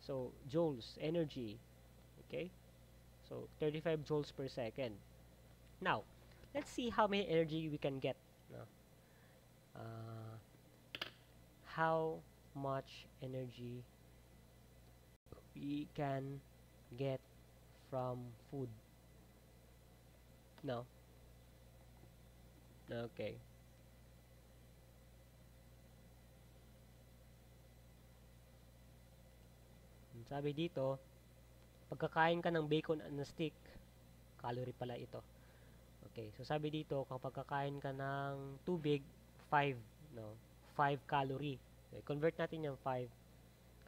So joules, energy. Okay? So 35 joules per second. Now, let's see how many energy we can get. Uh, how much energy we can get from food? No. Okay. Sabi dito, pagkakain ka ng bacon on a stick, calorie pala ito. Okay, so sabi dito, kapag kakain ka ng tubig, 5, no? 5 calorie. Okay, convert natin yung 5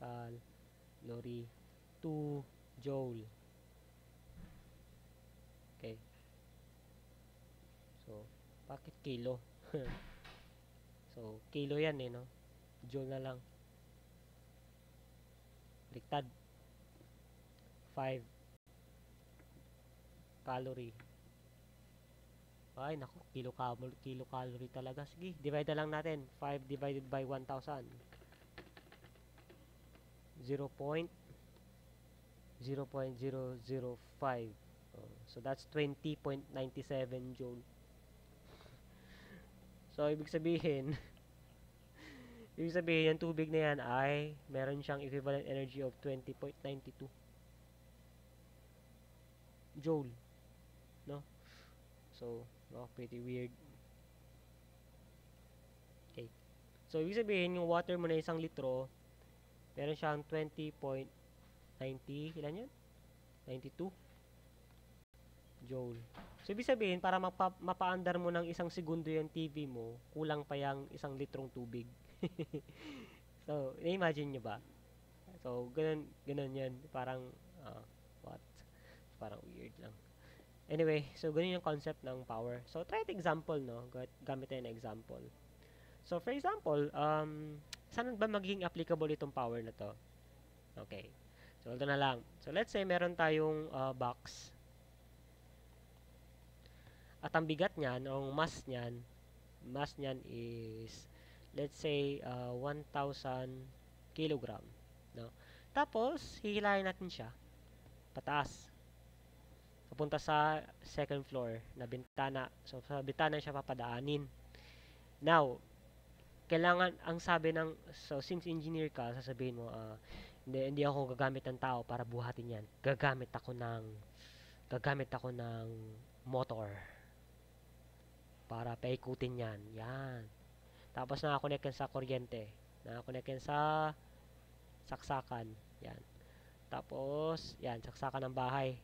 calorie to joule. Okay. So, bakit kilo? [LAUGHS] so, kilo yan eh, no? Joule na lang. Baliktad. 5 calorie. Ay, naku, kilo, calorie, kilo calorie talaga. Sige, divide na lang natin. 5 divided by 1,000. 0. 0.005 Oh, so that's 20.97 joule. [LAUGHS] So ibig sabihin ibig sabihin yung tubig na yan ay meron siyang equivalent energy of 20.92 joule. No? So, no, pretty weird. Okay. So ibig sabihin yung water mo na isang litro meron siyang 20.90 ilan yun? 92 joule. So, ibig sabihin, para mapa, mapaandar mo ng isang segundo yung TV mo, kulang pa yung isang litrong tubig. [LAUGHS] so, na-imagine nyo ba? So, ganun, ganun yan. Parang, uh, what? Parang weird lang. Anyway, so ganun yung concept ng power. So, try it example, no? Gamit tayo ng example. So, for example, um, saan ba magiging applicable itong power na to? Okay. So, ito na lang. So, let's say meron tayong uh, box at ang bigat niyan, o mass niyan, mass niyan is, let's say, uh, 1,000 kilogram. No? Tapos, hihilahin natin siya, pataas. Papunta sa second floor na bintana. So, sa bintana siya papadaanin. Now, kailangan, ang sabi ng, so, since engineer ka, sasabihin mo, uh, hindi, hindi ako gagamit ng tao para buhatin yan. Gagamit ako ng, gagamit ako ng motor para paikutin yan. Yan. Tapos nakakonect yan sa kuryente. Nakakonect yan sa saksakan. Yan. Tapos, yan, saksakan ng bahay.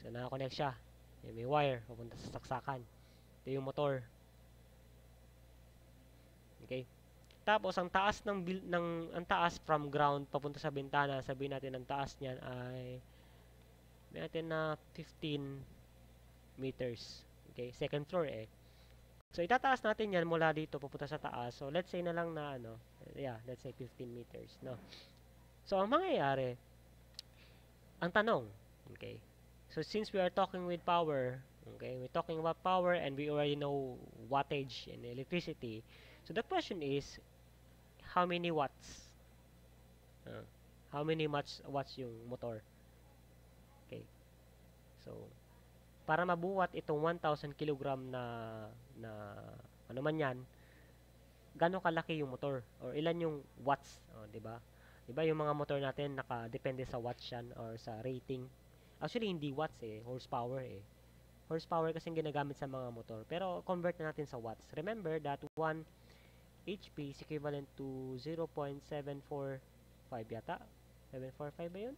So, nakakonect siya. Yan, may wire, papunta sa saksakan. Ito yung motor. Okay? Tapos, ang taas ng, ng ang taas from ground papunta sa bintana, sabihin natin ang taas niyan ay may natin na 15 meters. Okay? Second floor eh. So, itataas natin yan mula dito papunta sa taas. So, let's say na lang na ano, yeah, let's say 15 meters, no? So, ang mangyayari, ang tanong, okay, So since we are talking with power, okay, we're talking about power and we already know wattage and electricity. So the question is, how many watts? Uh, how many watts, watts yung motor? Okay. So, para mabuhat itong 1,000 kg na, na ano man yan, gano'ng kalaki yung motor? Or ilan yung watts? Oh, 'di ba? 'Di ba yung mga motor natin naka-depende sa watts yan or sa rating. Actually, hindi watts eh, horsepower eh. Horsepower kasi ginagamit sa mga motor. Pero convert na natin sa watts. Remember that 1 HP is equivalent to 0.745 yata. 745 ba yun?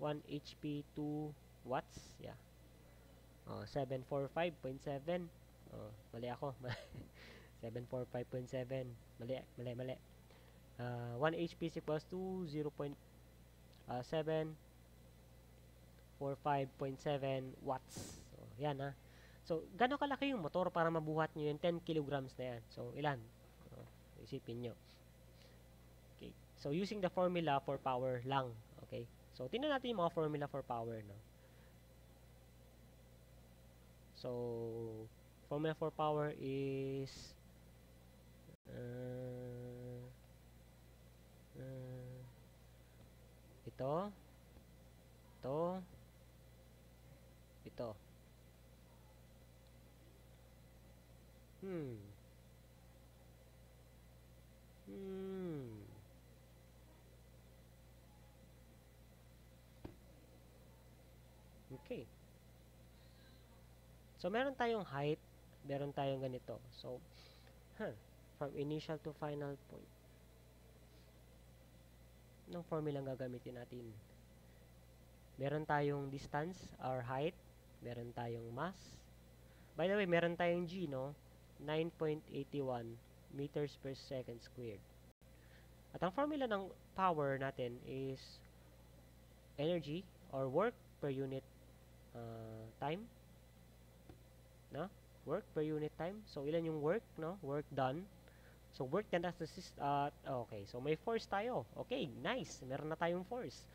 1 HP 2 watts. Yeah. Oh, 745.7. Oh, mali ako. [LAUGHS] 745.7. Mali, mali, mali. Uh, 1 HP is equals to 0.7 uh, 45.7 watts. So, yan ha. So, gano'ng kalaki yung motor para mabuhat nyo yung 10 kilograms na yan? So, ilan? Uh, isipin nyo. Okay. So, using the formula for power lang. Okay. So, tingnan natin yung mga formula for power. No? So, for power is uh, uh, ito ito ito. Hmm. Hmm. Okay. So, meron tayong height, meron tayong ganito. So, huh, from initial to final point. Anong formula gagamitin natin? Meron tayong distance or height, meron tayong mass. By the way, meron tayong G, no? 9.81 meters per second squared. At ang formula ng power natin is energy or work per unit uh, time. No? Work per unit time. So, ilan yung work, no? Work done. So, work done as the uh, okay. So, may force tayo. Okay, nice. Meron na tayong force.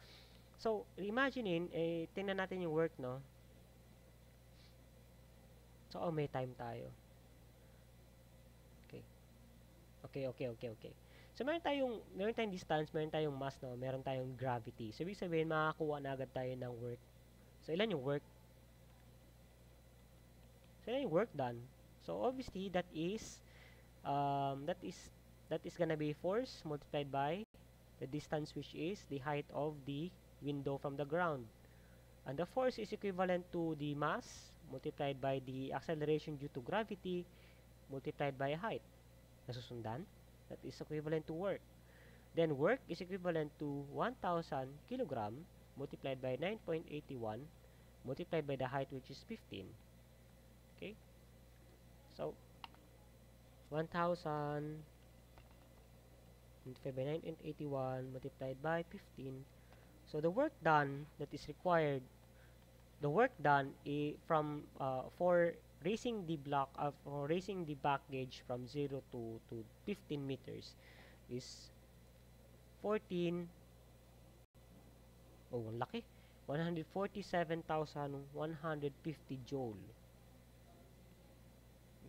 So, imaginein, eh, tingnan natin yung work, no? So, oh, may time tayo. Okay. Okay, okay, okay, okay. So, meron tayong, meron tayong distance, meron tayong mass, no? Meron tayong gravity. So, ibig sabihin, makakuha na agad tayo ng work. So, ilan yung work? So, yung work done? So, obviously, that is, um, that is, that is gonna be force multiplied by the distance which is the height of the window from the ground. And the force is equivalent to the mass multiplied by the acceleration due to gravity multiplied by height. Nasusundan? That is equivalent to work. Then work is equivalent to 1,000 kilogram multiplied by 9.81 multiplied by the height which is 15. So, 1,000 multiplied by 9.81 multiplied by 15. So, the work done that is required the work done from uh, for raising the block uh, raising the back gauge from 0 to to 15 meters is 14 oh ang laki 147,150 joule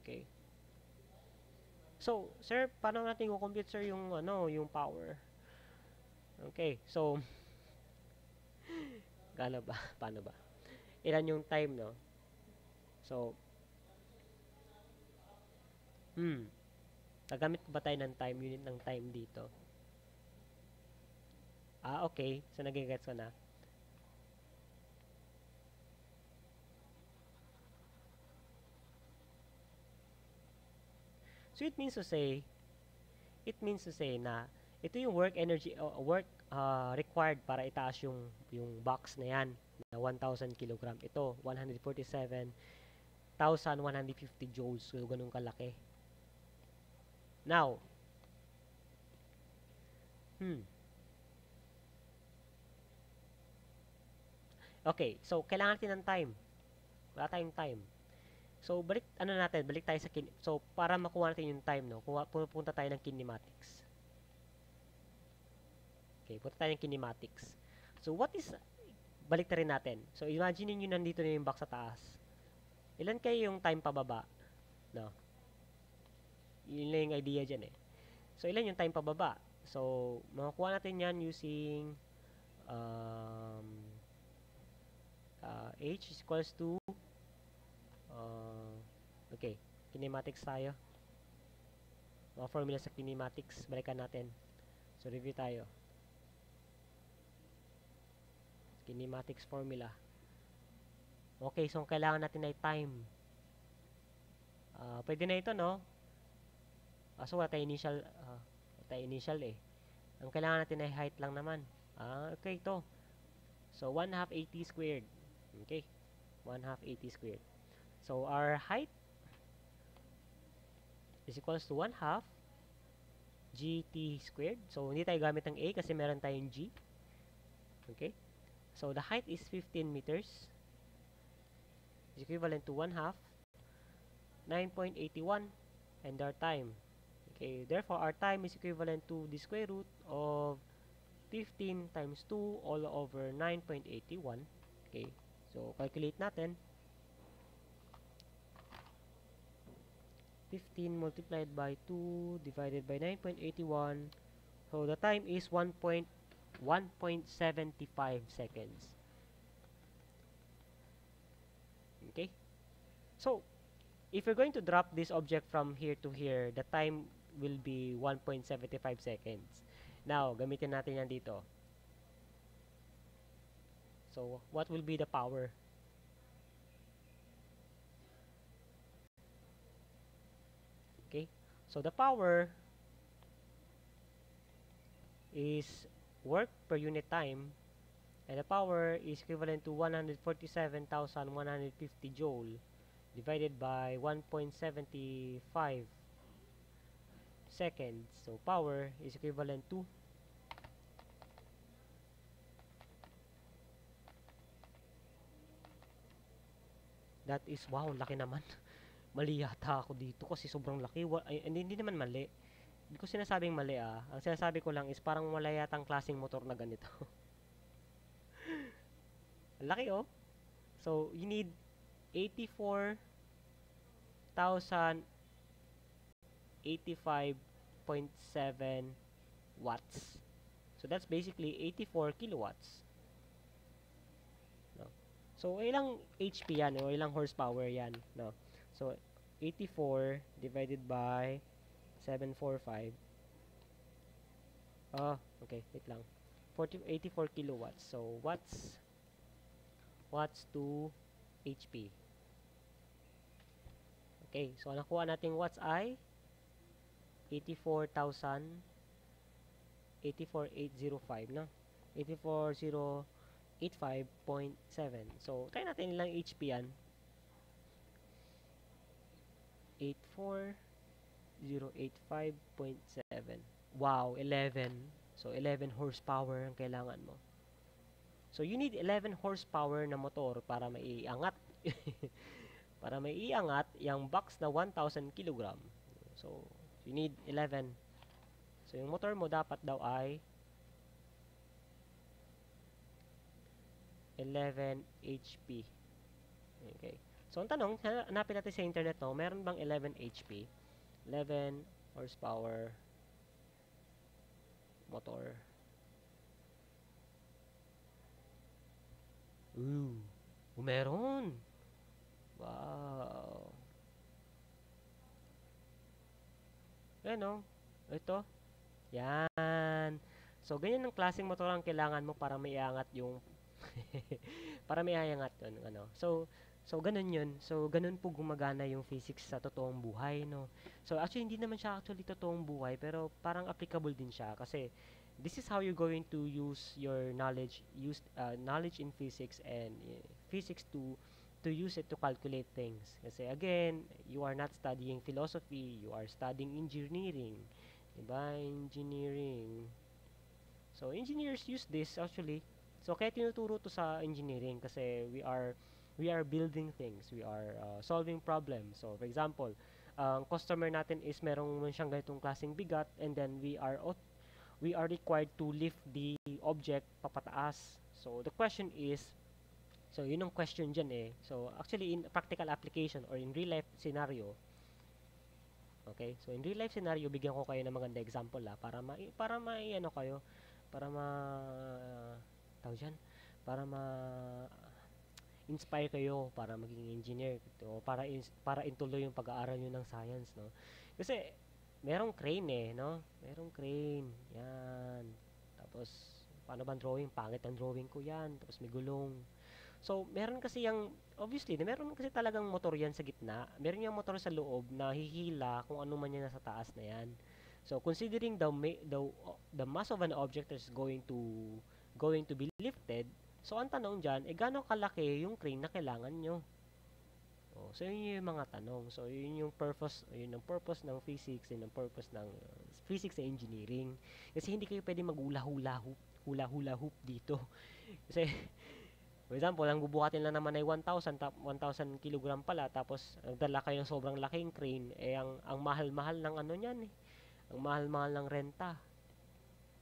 okay so sir paano natin i-compute sir yung ano yung power okay so [LAUGHS] gaano ba [LAUGHS] paano ba ilan yung time, no? So, hmm, nagamit ba tayo ng time, unit ng time dito? Ah, okay. So, nagigets ko na. So, it means to say, it means to say na ito yung work energy, uh, work uh, required para itaas yung, yung box na yan na 1,000 kg. Ito, 147,150 joules. So, ganun kalaki. Now, hmm. Okay, so, kailangan natin ng time. Wala tayong time. So, balik, ano natin, balik tayo sa, kin so, para makuha natin yung time, no, kuha, pupunta tayo ng kinematics. Okay, punta tayo ng kinematics. So, what is balik rin natin. So, imagine niyo nandito na yung box sa taas. Ilan kayo yung time pababa? No? Yun lang yung idea dyan eh. So, ilan yung time pababa? So, makakuha natin yan using um, uh, h is equals to uh, okay, kinematics tayo. Mga formula sa kinematics, balikan natin. So, review tayo. Kinematics formula. Okay, so kailangan natin ay time. Uh, pwede na ito, no? Kaso wala tayo initial, uh, wala initial eh. Ang kailangan natin ay height lang naman. Ah, okay, ito. So, 1 half 80 squared. Okay. 1 half 80 squared. So, our height is equals to 1 half gt squared. So, hindi tayo gamit ng a kasi meron tayong g. Okay. So, the height is 15 meters. Is equivalent to 1 half 9.81 and our time. Okay, therefore our time is equivalent to the square root of 15 times 2 all over 9.81. Okay, so calculate natin. 15 multiplied by 2 divided by 9.81. So the time is 1.1.75 seconds. Okay? So, if you're going to drop this object from here to here, the time will be 1.75 seconds. Now, gamitin natin yan dito. So, what will be the power? Okay? So, the power is work per unit time and the power is equivalent to 147,150 joule divided by 1.75 seconds. So, power is equivalent to That is, wow, laki naman. [LAUGHS] mali yata ako dito kasi sobrang laki. Ay, hindi, hindi naman mali. Hindi ko sinasabing mali ah. Ang sinasabi ko lang is parang wala yatang klaseng motor na ganito. [LAUGHS] laki oh. So, you need 84,000 85.7 watts. So that's basically 84 kilowatts. No. So ilang HP yan o ilang horsepower yan, no. So 84 divided by 745 Oh, okay, wait lang. 40 84 kilowatts. So watts watts to HP. Okay, so nakuha nating watts ay 84,000 84805 no 84085.7 so try natin ilang HP yan 84085.7 wow 11 so 11 horsepower ang kailangan mo. So you need 11 horsepower na motor para maiangat. [LAUGHS] Para maiangat yung box na 1000 kg so you need 11 so yung motor mo dapat daw ay 11 HP okay so ang tanong hanapin natin sa internet no meron bang 11 HP 11 horsepower motor ooh meron wow Ayan o. Ito. Yan. So, ganyan ang klaseng motor ang kailangan mo para maiangat yung [LAUGHS] para maiangat yun. Ano. So, so ganun yun. So, ganun po gumagana yung physics sa totoong buhay, no. So, actually, hindi naman siya actually totoong buhay, pero parang applicable din siya kasi this is how you're going to use your knowledge, use uh, knowledge in physics and uh, physics to to use it to calculate things. Kasi again, you are not studying philosophy, you are studying engineering. Diba? Engineering. So, engineers use this actually. So, kaya tinuturo to sa engineering kasi we are we are building things. We are uh, solving problems. So, for example, ang uh, customer natin is merong siyang ganitong klaseng bigat and then we are we are required to lift the object papataas. So, the question is, so yun ang question dyan eh. So, actually, in practical application or in real life scenario, okay, so in real life scenario, bigyan ko kayo ng maganda example ah, para ma, para ma, ano kayo, para ma, tawag dyan, para ma, inspire kayo para maging engineer o para ins- para intuloy yung pag-aaral niyo ng science no? Kasi merong crane eh no? Merong crane yan. Tapos paano ba drawing? Pangit ang drawing ko yan tapos may gulong. So meron kasi yung obviously meron kasi talagang motor yan sa gitna. Meron yung motor sa loob na hihila kung ano man yan nasa taas na yan. So considering the the the mass of an object is going to going to be lifted So, ang tanong dyan, eh, gano'ng kalaki yung crane na kailangan nyo? Oh, so, yun yung mga tanong. So, yun yung purpose, yun yung purpose ng physics, yun yung purpose ng uh, physics and engineering. Kasi hindi kayo pwede mag-hula-hula hoop, hula-hula hoop dito. [LAUGHS] Kasi, for example, ang bubuhatin lang naman ay 1,000, 1,000 kilogram pala, tapos nagdala kayo ng sobrang laking crane, eh, ang, ang mahal-mahal ng ano niyan eh. Ang mahal-mahal ng renta.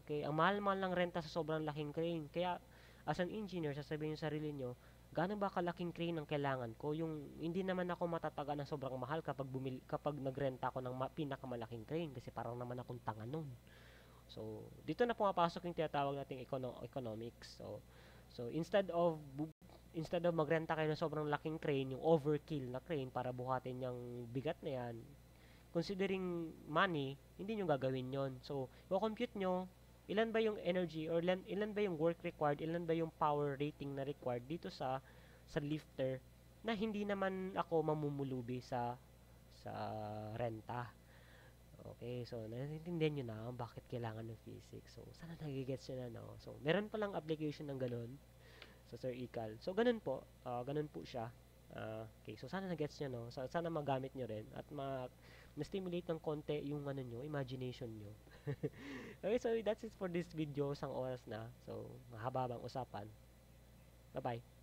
Okay, ang mahal-mahal ng renta sa sobrang laking crane. Kaya, as an engineer, sasabihin sa sarili nyo, gaano ba kalaking crane ang kailangan ko? Yung hindi naman ako matataga ng sobrang mahal kapag bumili, kapag nagrenta ako ng ma- pinakamalaking crane kasi parang naman akong tanga nun. So, dito na pumapasok yung tinatawag nating econo- economics. So, so instead of instead of magrenta kayo ng sobrang laking crane, yung overkill na crane para buhatin yung bigat na yan, considering money, hindi nyo gagawin yon So, i-compute nyo ilan ba yung energy or ilan, ilan ba yung work required, ilan ba yung power rating na required dito sa sa lifter na hindi naman ako mamumulubi sa sa renta. Okay, so naiintindihan nyo na bakit kailangan ng physics. So, sana nagigets nyo na, no? So, meron palang application ng ganun sa Sir Ikal. So, ganun po. Uh, ganun po siya. Uh, okay, so sana nagets nyo, no? So, sana magamit nyo rin at ma na-stimulate ng konti yung ano nyo, imagination nyo. [LAUGHS] okay, so that's it for this video. Isang oras na. So, mahaba bang usapan. Bye-bye.